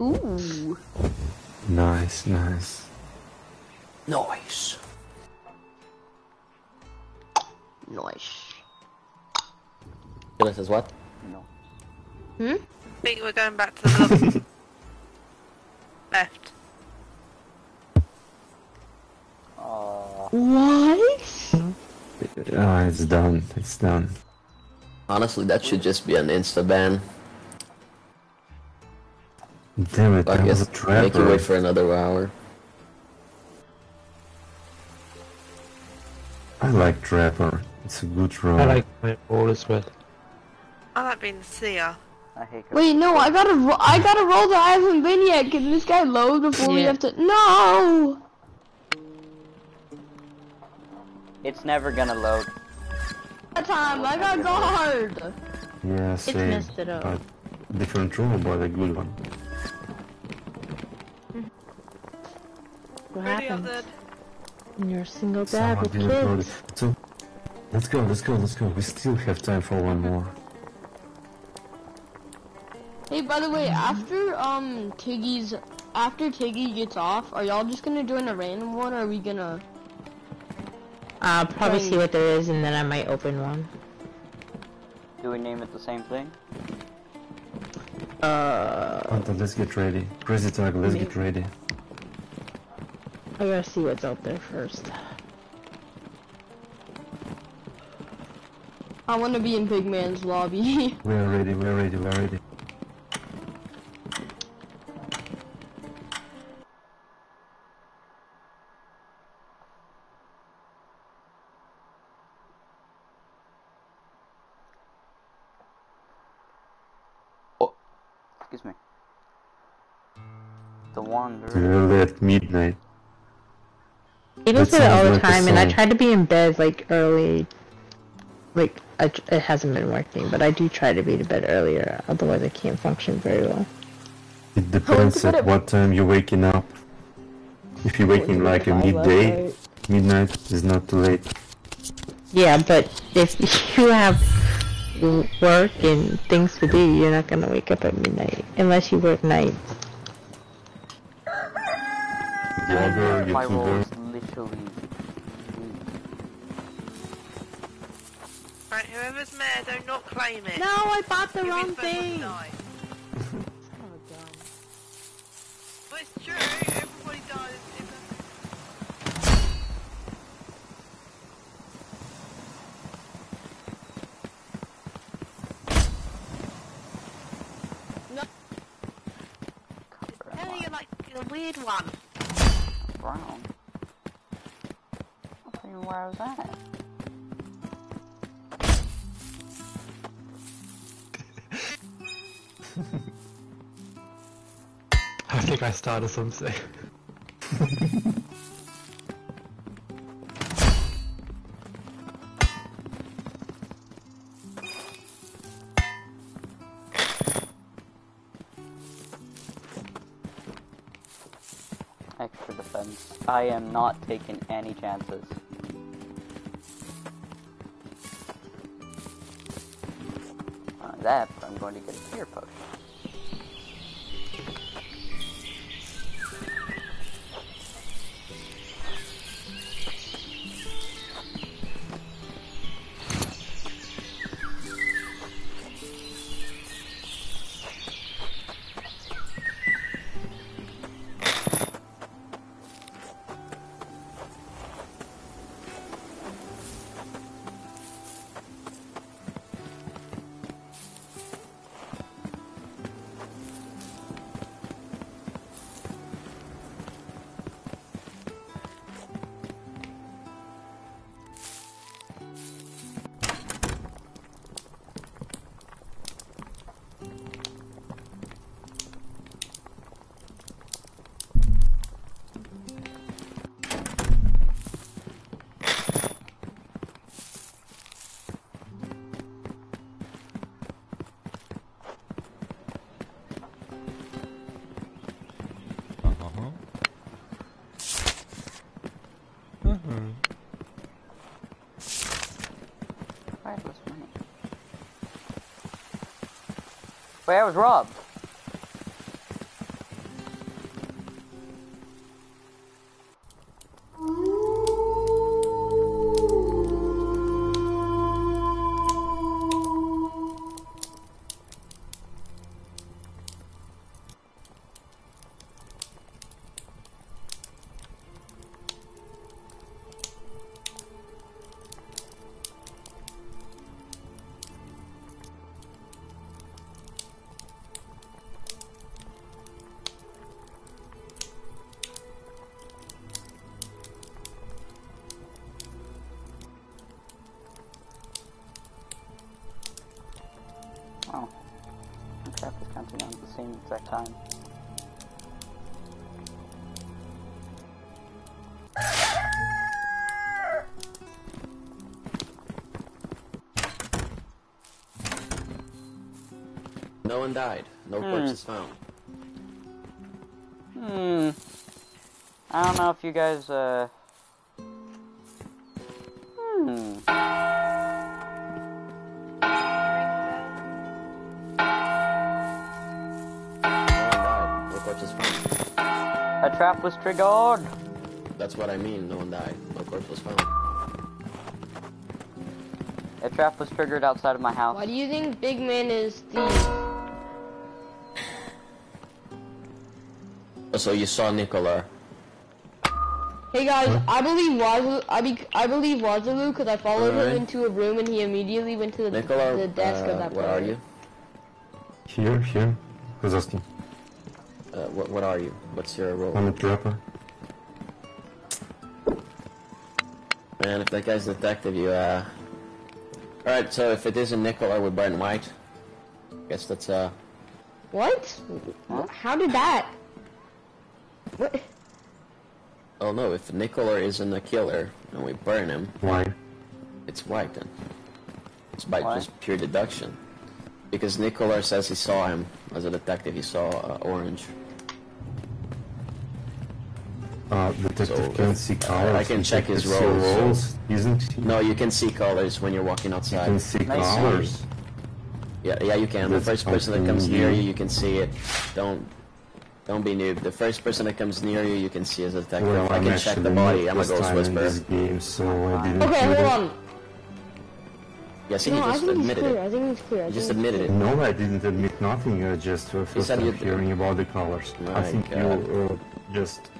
Ooh. Nice, nice. Nice. Nice. Killer says what? No. Hmm? I think we're going back to the lobby. left. Uh, What? Ah, it's done. It's done. Honestly, that should just be an insta ban. Damn it, I that was guess a trapper. make you wait for another hour. I like Trapper. It's a good role. I like my role as well. I like being seer. I hate Wait, no, I gotta, ro- I gotta roll that I haven't been yet. Can this guy load before we have to? No. It's never gonna load. That time, I got guard. Yeah, same. messed it up. But different role, but a good one. What Ready up happens then. when you're a single dad with kids? So, let's go, let's go, let's go. We still have time for one more. Hey, by the way, after um Tiggy's, after Tiggy gets off, are y'all just gonna join a random one, or are we gonna? I'll probably Trying- see what there is and then I might open one. Do we name it the same thing? Uh, Anton, let's get ready. Crazy Tag, let's get ready. I gotta see what's out there first. I want to be in Big Man's lobby. (laughs) We are ready, we are ready, we are ready. The Wanderer. Early at midnight. People That say that all the like time, and I song. try to be in bed like early. Like I, it hasn't been working, but I do try to be to bed earlier. Otherwise, I can't function very well. It depends at what time you're waking up. If you're waking like a midday, midnight is not too late. Yeah, but if (laughs) you have work and things to do, you're not gonna wake up at midnight unless you work nights. Blogger, My role YouTuber. is literally. Right, whoever's mayor, don't not claim it. No, I bought the Give me wrong thing. die. But (laughs) it's true, everybody dies. in the- No, you're like a weird one. Brown. I don't even where I was at. (laughs) I think I started something. (laughs) Extra defense. I am not taking any chances. That, but I'm going to get a fear was robbed. At the same exact time. No one died. No Hmm. corpses found. Hmm. I don't know if you guys, uh... was triggered! That's what I mean. No one died. No corpse was found. A trap was triggered outside of my house. Why do you think Big Man is the... Oh, so you saw Nicola. Hey guys, I believe Wazoo, I, be, I believe Wazulu because I followed Alright. him into a room and he immediately went to the, Nicola, the desk uh, of that where are you? Here, here. Who's asking? What, what are you? What's your role? I'm a trapper. Man, if that guy's a detective, you, uh... Alright, so if it isn't Nicola, we burn white. Guess that's, uh... What? How did that? What? Oh no, if Nicola isn't a killer, and we burn him... Why? It's white then. It's by Why? just pure deduction. Because Nicola says he saw him. As a detective, he saw uh, orange. Uh, detective So, can uh, see colors. I can check his Detective see roles. roles, isn't he? No, you can see colors when you're walking You outside. can see Nice. colors. Yeah, yeah, you can. The That's first person that comes near you. you, you can see it. Don't, don't be noob. The first person that comes near you, you can see as a detective. Well, I I'm can check actually the body. not I'm a this ghost time in this game, so I didn't Okay, hold on. Yeah, see, no, you I just think it's admitted clear. it. I think it's clear. I You just think admitted it. No, I didn't admit nothing. I just uh, first said time you- hearing about the colors. I think God. you uh, just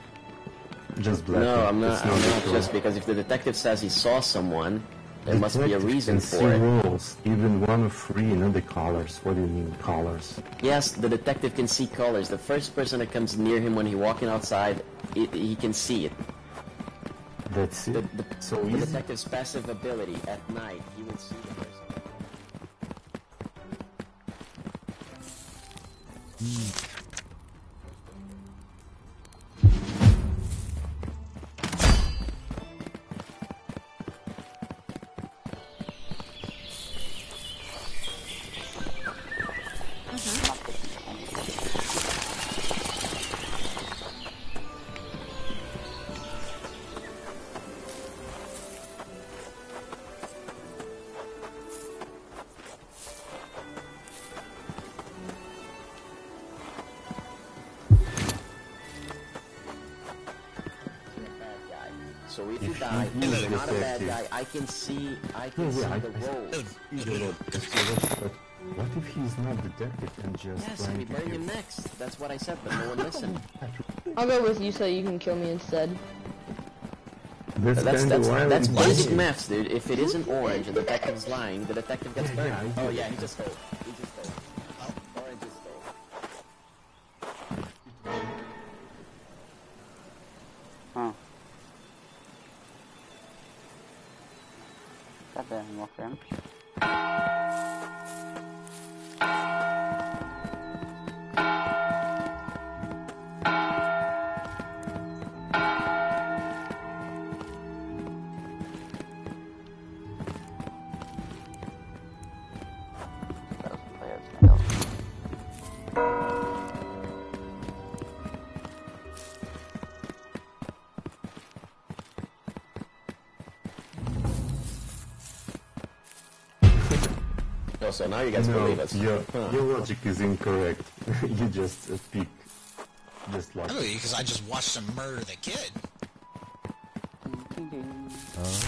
just black. No, I'm not. I'm not just because if the detective says he saw someone, there must be a Detective reason for see it. rules, even one of three, not the colors. What do you mean colors? Yes, the detective can see colors. The first person that comes near him when he's walking outside, it, he can see it. That's it. The, the, so the easy. detective's passive ability at night, he will see the person. So I can see, I can Yeah, see yeah, I, the I, roles. He's a lot. But what if he's not detected and just Yes, trying we to burn him next. That's what I said, but no one listened. I'll go with you so you can kill me instead. That's, That's kinda that's that's basic funny. maths, dude. If it isn't orange and the detective's lying, the detective gets Yeah, burned. yeah, oh yeah, he just stole. So now you guys no, believe us. Your, Huh. (laughs) your logic is incorrect. (laughs) you just uh, speak just like. I believe because I just watched him murder the kid. Oh,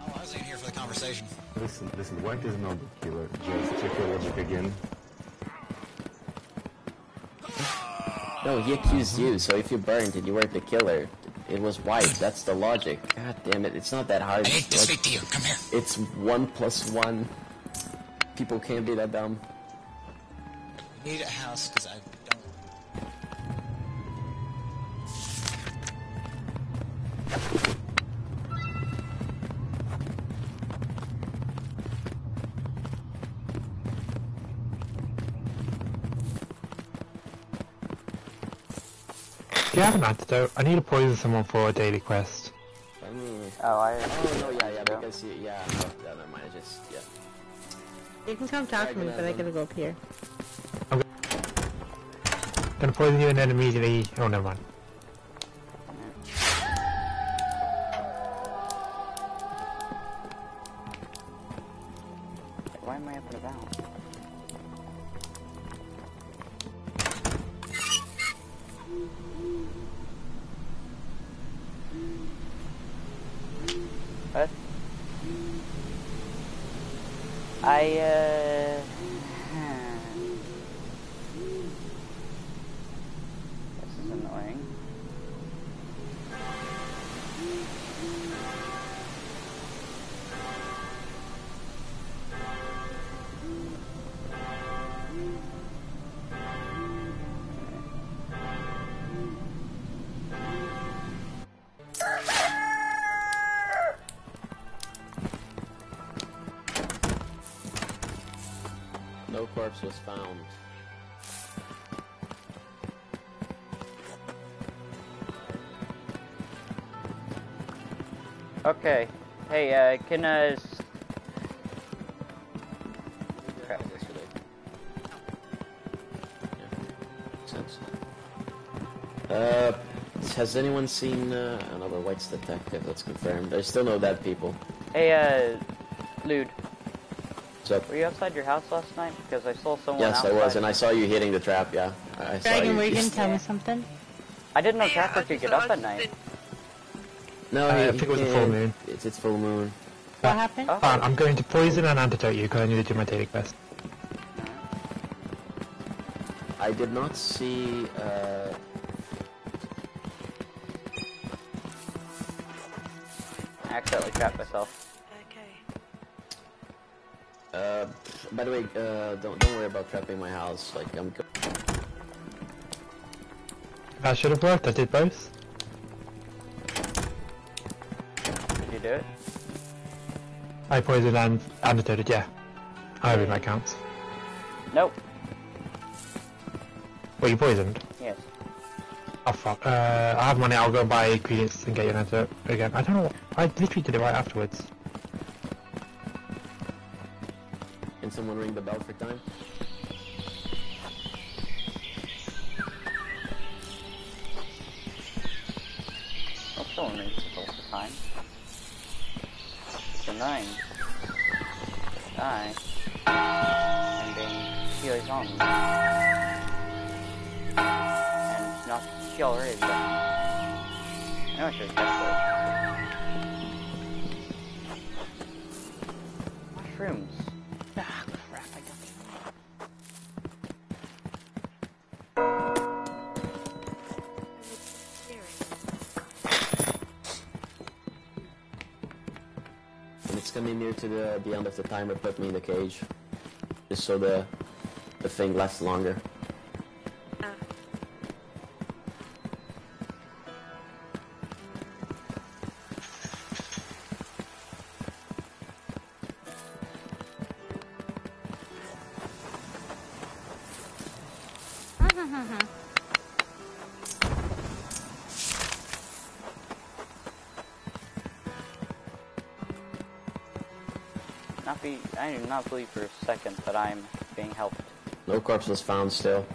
I wasn't even here for the conversation. Listen, listen. White is not the killer. Just check your logic again. No, he accused you, so if you burned and you weren't the killer, it was white. That's the logic. God damn it, it's not that hard. I hate to speak to you. Come here. It's one plus one. People can't be that dumb. Need a house because I have an antidote? I need to poison someone for a daily quest. I mean, Oh, I. oh no, yeah, yeah, because you, yeah, no, yeah, never mind. I just, yeah. You can come talk to me, but I gotta go up here. I'm Gonna poison you and then immediately. Oh, never mind. What? I, uh... Was found. Okay. Hey, uh, can, uh... s- Crap. Sense. Uh, has anyone seen uh, another White's detective? That's confirmed. I still know dead people. Hey, uh... Lude. What's up? Were you outside your house last night? Because I saw someone Yes, I was, and I saw you hitting the trap. Yeah, I I saw Dragon, you. were you gonna tell me something? I didn't know Trapper could get up at night. No, Uh, he, I think it was a full can't. moon. It's, it's full moon. What happened? Fine, I'm going to poison and antidote you because I need to do my daily quest. I did not see. Uh, I accidentally trapped myself. Uh, don't don't worry about trapping my house. Like I'm. go- That should have worked. I did both. Did you do it? I poisoned and antidoted. Yeah, I hope that counts. Nope. Well, you poisoned. Yes. Oh fuck. Uh, I have money. I'll go buy ingredients and get you an antidote again. I don't know. I literally did it right afterwards. The bell for time? To the the end of the timer, put me in the cage, just so the the thing lasts longer. I do not believe for a second that I'm being helped. No corpse was found still.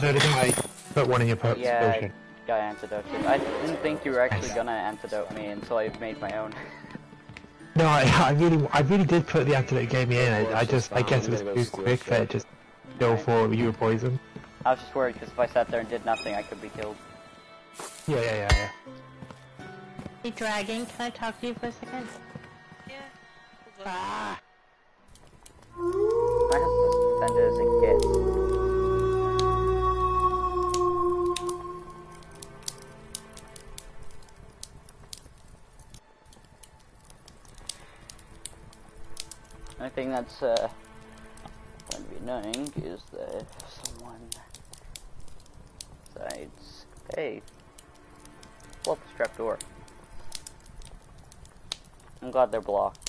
You, are you? I put one in your po- Yeah, potion. I got antidoted. I didn't think you were actually gonna antidote me until I made my own. No, I, I really, I really did put the antidote you gave me in. I, I just, I guess it was too quick that it just go for you were poisoned. I was just worried because if I sat there and did nothing, I could be killed. Yeah, yeah, yeah, yeah. Hey, Dragon, can I talk to you for a second? Yeah. Ah. I have to send it as a gift. I think that's uh, going to be annoying is that someone decides, hey, pull up the trap door. I'm glad they're blocked.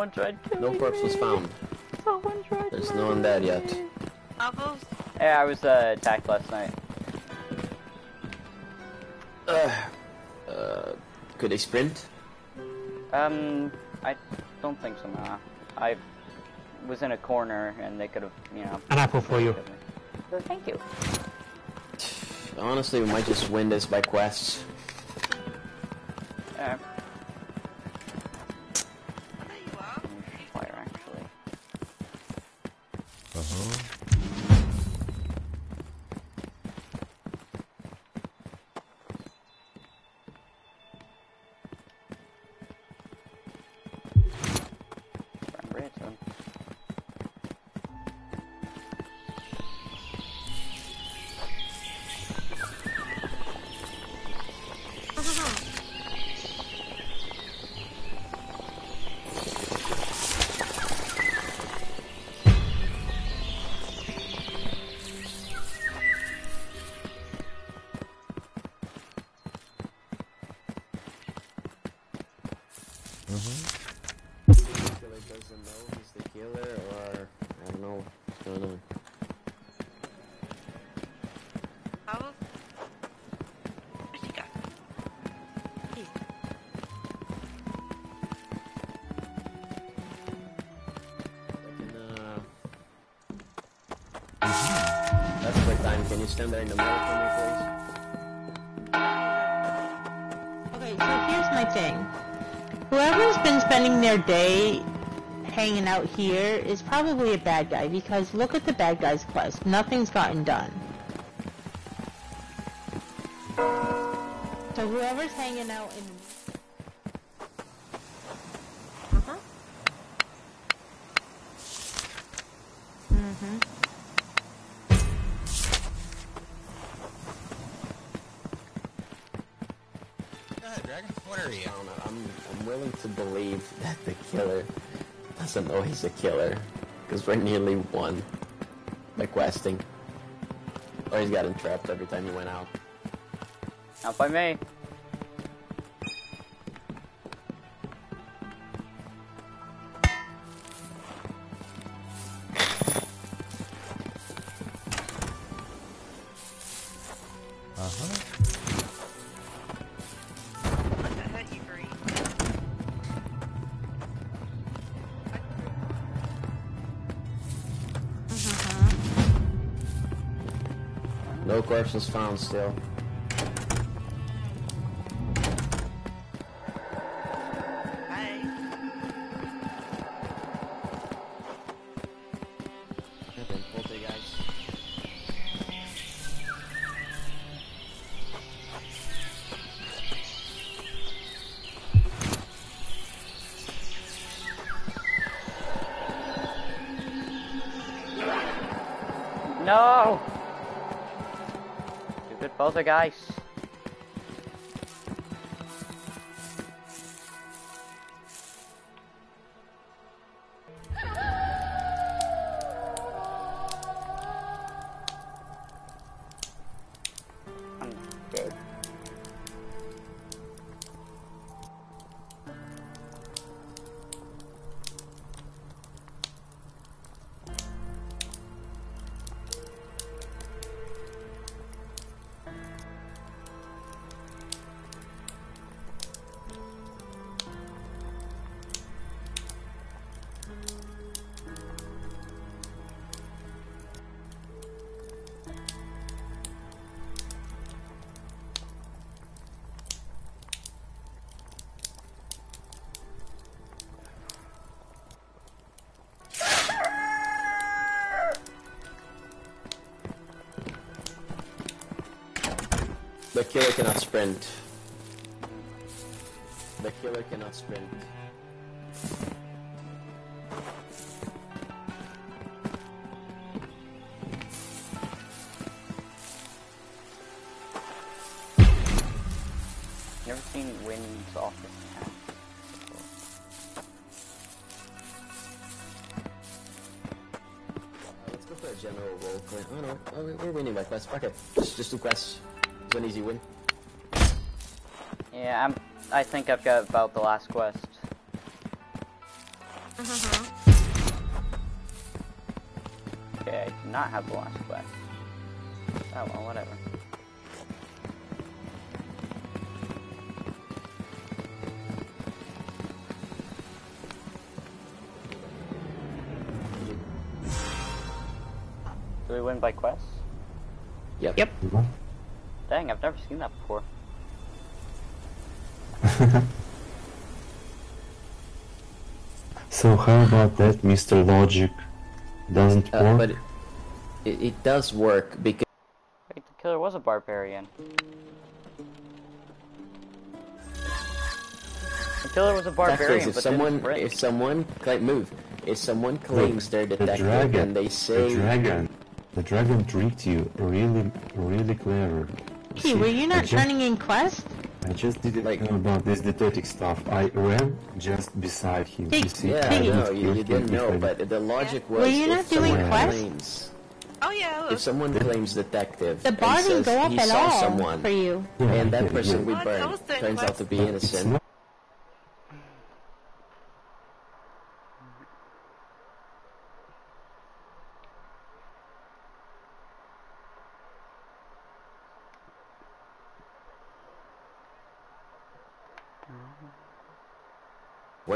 Someone tried killing No corpse was found. Someone tried There's no one dead yet. Apples? Yeah, I was uh, attacked last night. Uh, could they sprint? Um, I don't think so. Nah. I was in a corner and they could have, you know. An apple for you. Thank you. Honestly, we might just win this by quests. Stand the for me, please? Okay, so here's my thing. Whoever's been spending their day hanging out here is probably a bad guy because look at the bad guy's quest. Nothing's gotten done. So whoever's hanging out in doesn't know he's a killer. Because we're nearly won by questing. Or he's got trapped every time he went out. Not by me. Corpses found still. No! Stupid poltergeist. I'm killer cannot sprint. The killer cannot sprint. You ever seen Wynn's office? Let's go for a general roll call. Oh no, oh, we- we're winning by quests. Okay, just, just do quests. It's an easy win. Yeah, I'm. I think I've got about the last quest. Mm-hmm. Okay, I do not have the last quest. Oh well, whatever. Do we win by quest? Yep. Yep. Mm-hmm. Dang, I've never seen that before. (laughs) So how about that, Mr. Logic? Doesn't Uh, work? but it, it does work because Wait, the killer was a barbarian. The killer was a That's barbarian, if but someone didn't if someone claim move, if someone claims they're the dragon, and they say the dragon, the dragon tricked you. Really, really clever. Hey, were you not just- turning in quest? I just didn't know about this detective stuff. I ran just beside him. Hey, you see, Yeah, I I know, didn't you, you didn't know, but the logic was Were you if not doing someone quests? claims Oh yeah. if someone claims detective The and bar didn't go up he at all someone for you. Yeah, and that yeah, person yeah. we What? I burned turns out to be innocent.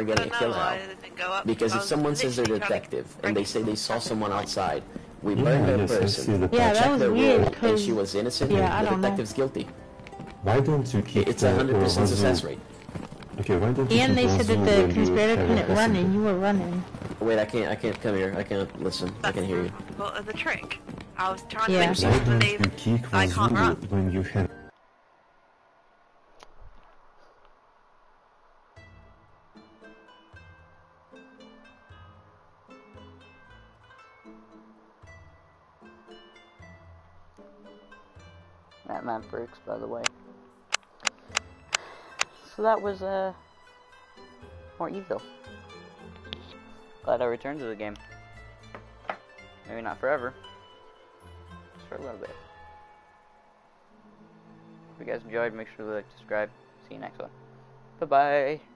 Not We're I getting don't a know kill why out. it didn't go up. Because if someone says they're literally trying to detective and they say they saw someone outside, we Yeah, burn that yes, person. the Yeah, patch. that check was their weird, roll, and 'cause- she was innocent. yeah, I the don't know. detective's guilty. Why don't you keep It's a hundred percent Ozu- success rate. Okay, why don't you And they said that the conspirator have a couldn't run and you were running. Wait, I can't. I can't come here. I can't listen. I can hear you. What of the trick? I was trying Yeah. to make you don't believe I can't run. When you have By the way. So that was, uh, more evil. Glad I returned to the game. Maybe not forever. Just for a little bit. If you guys enjoyed, make sure to like, subscribe. See you next one. Bye-bye.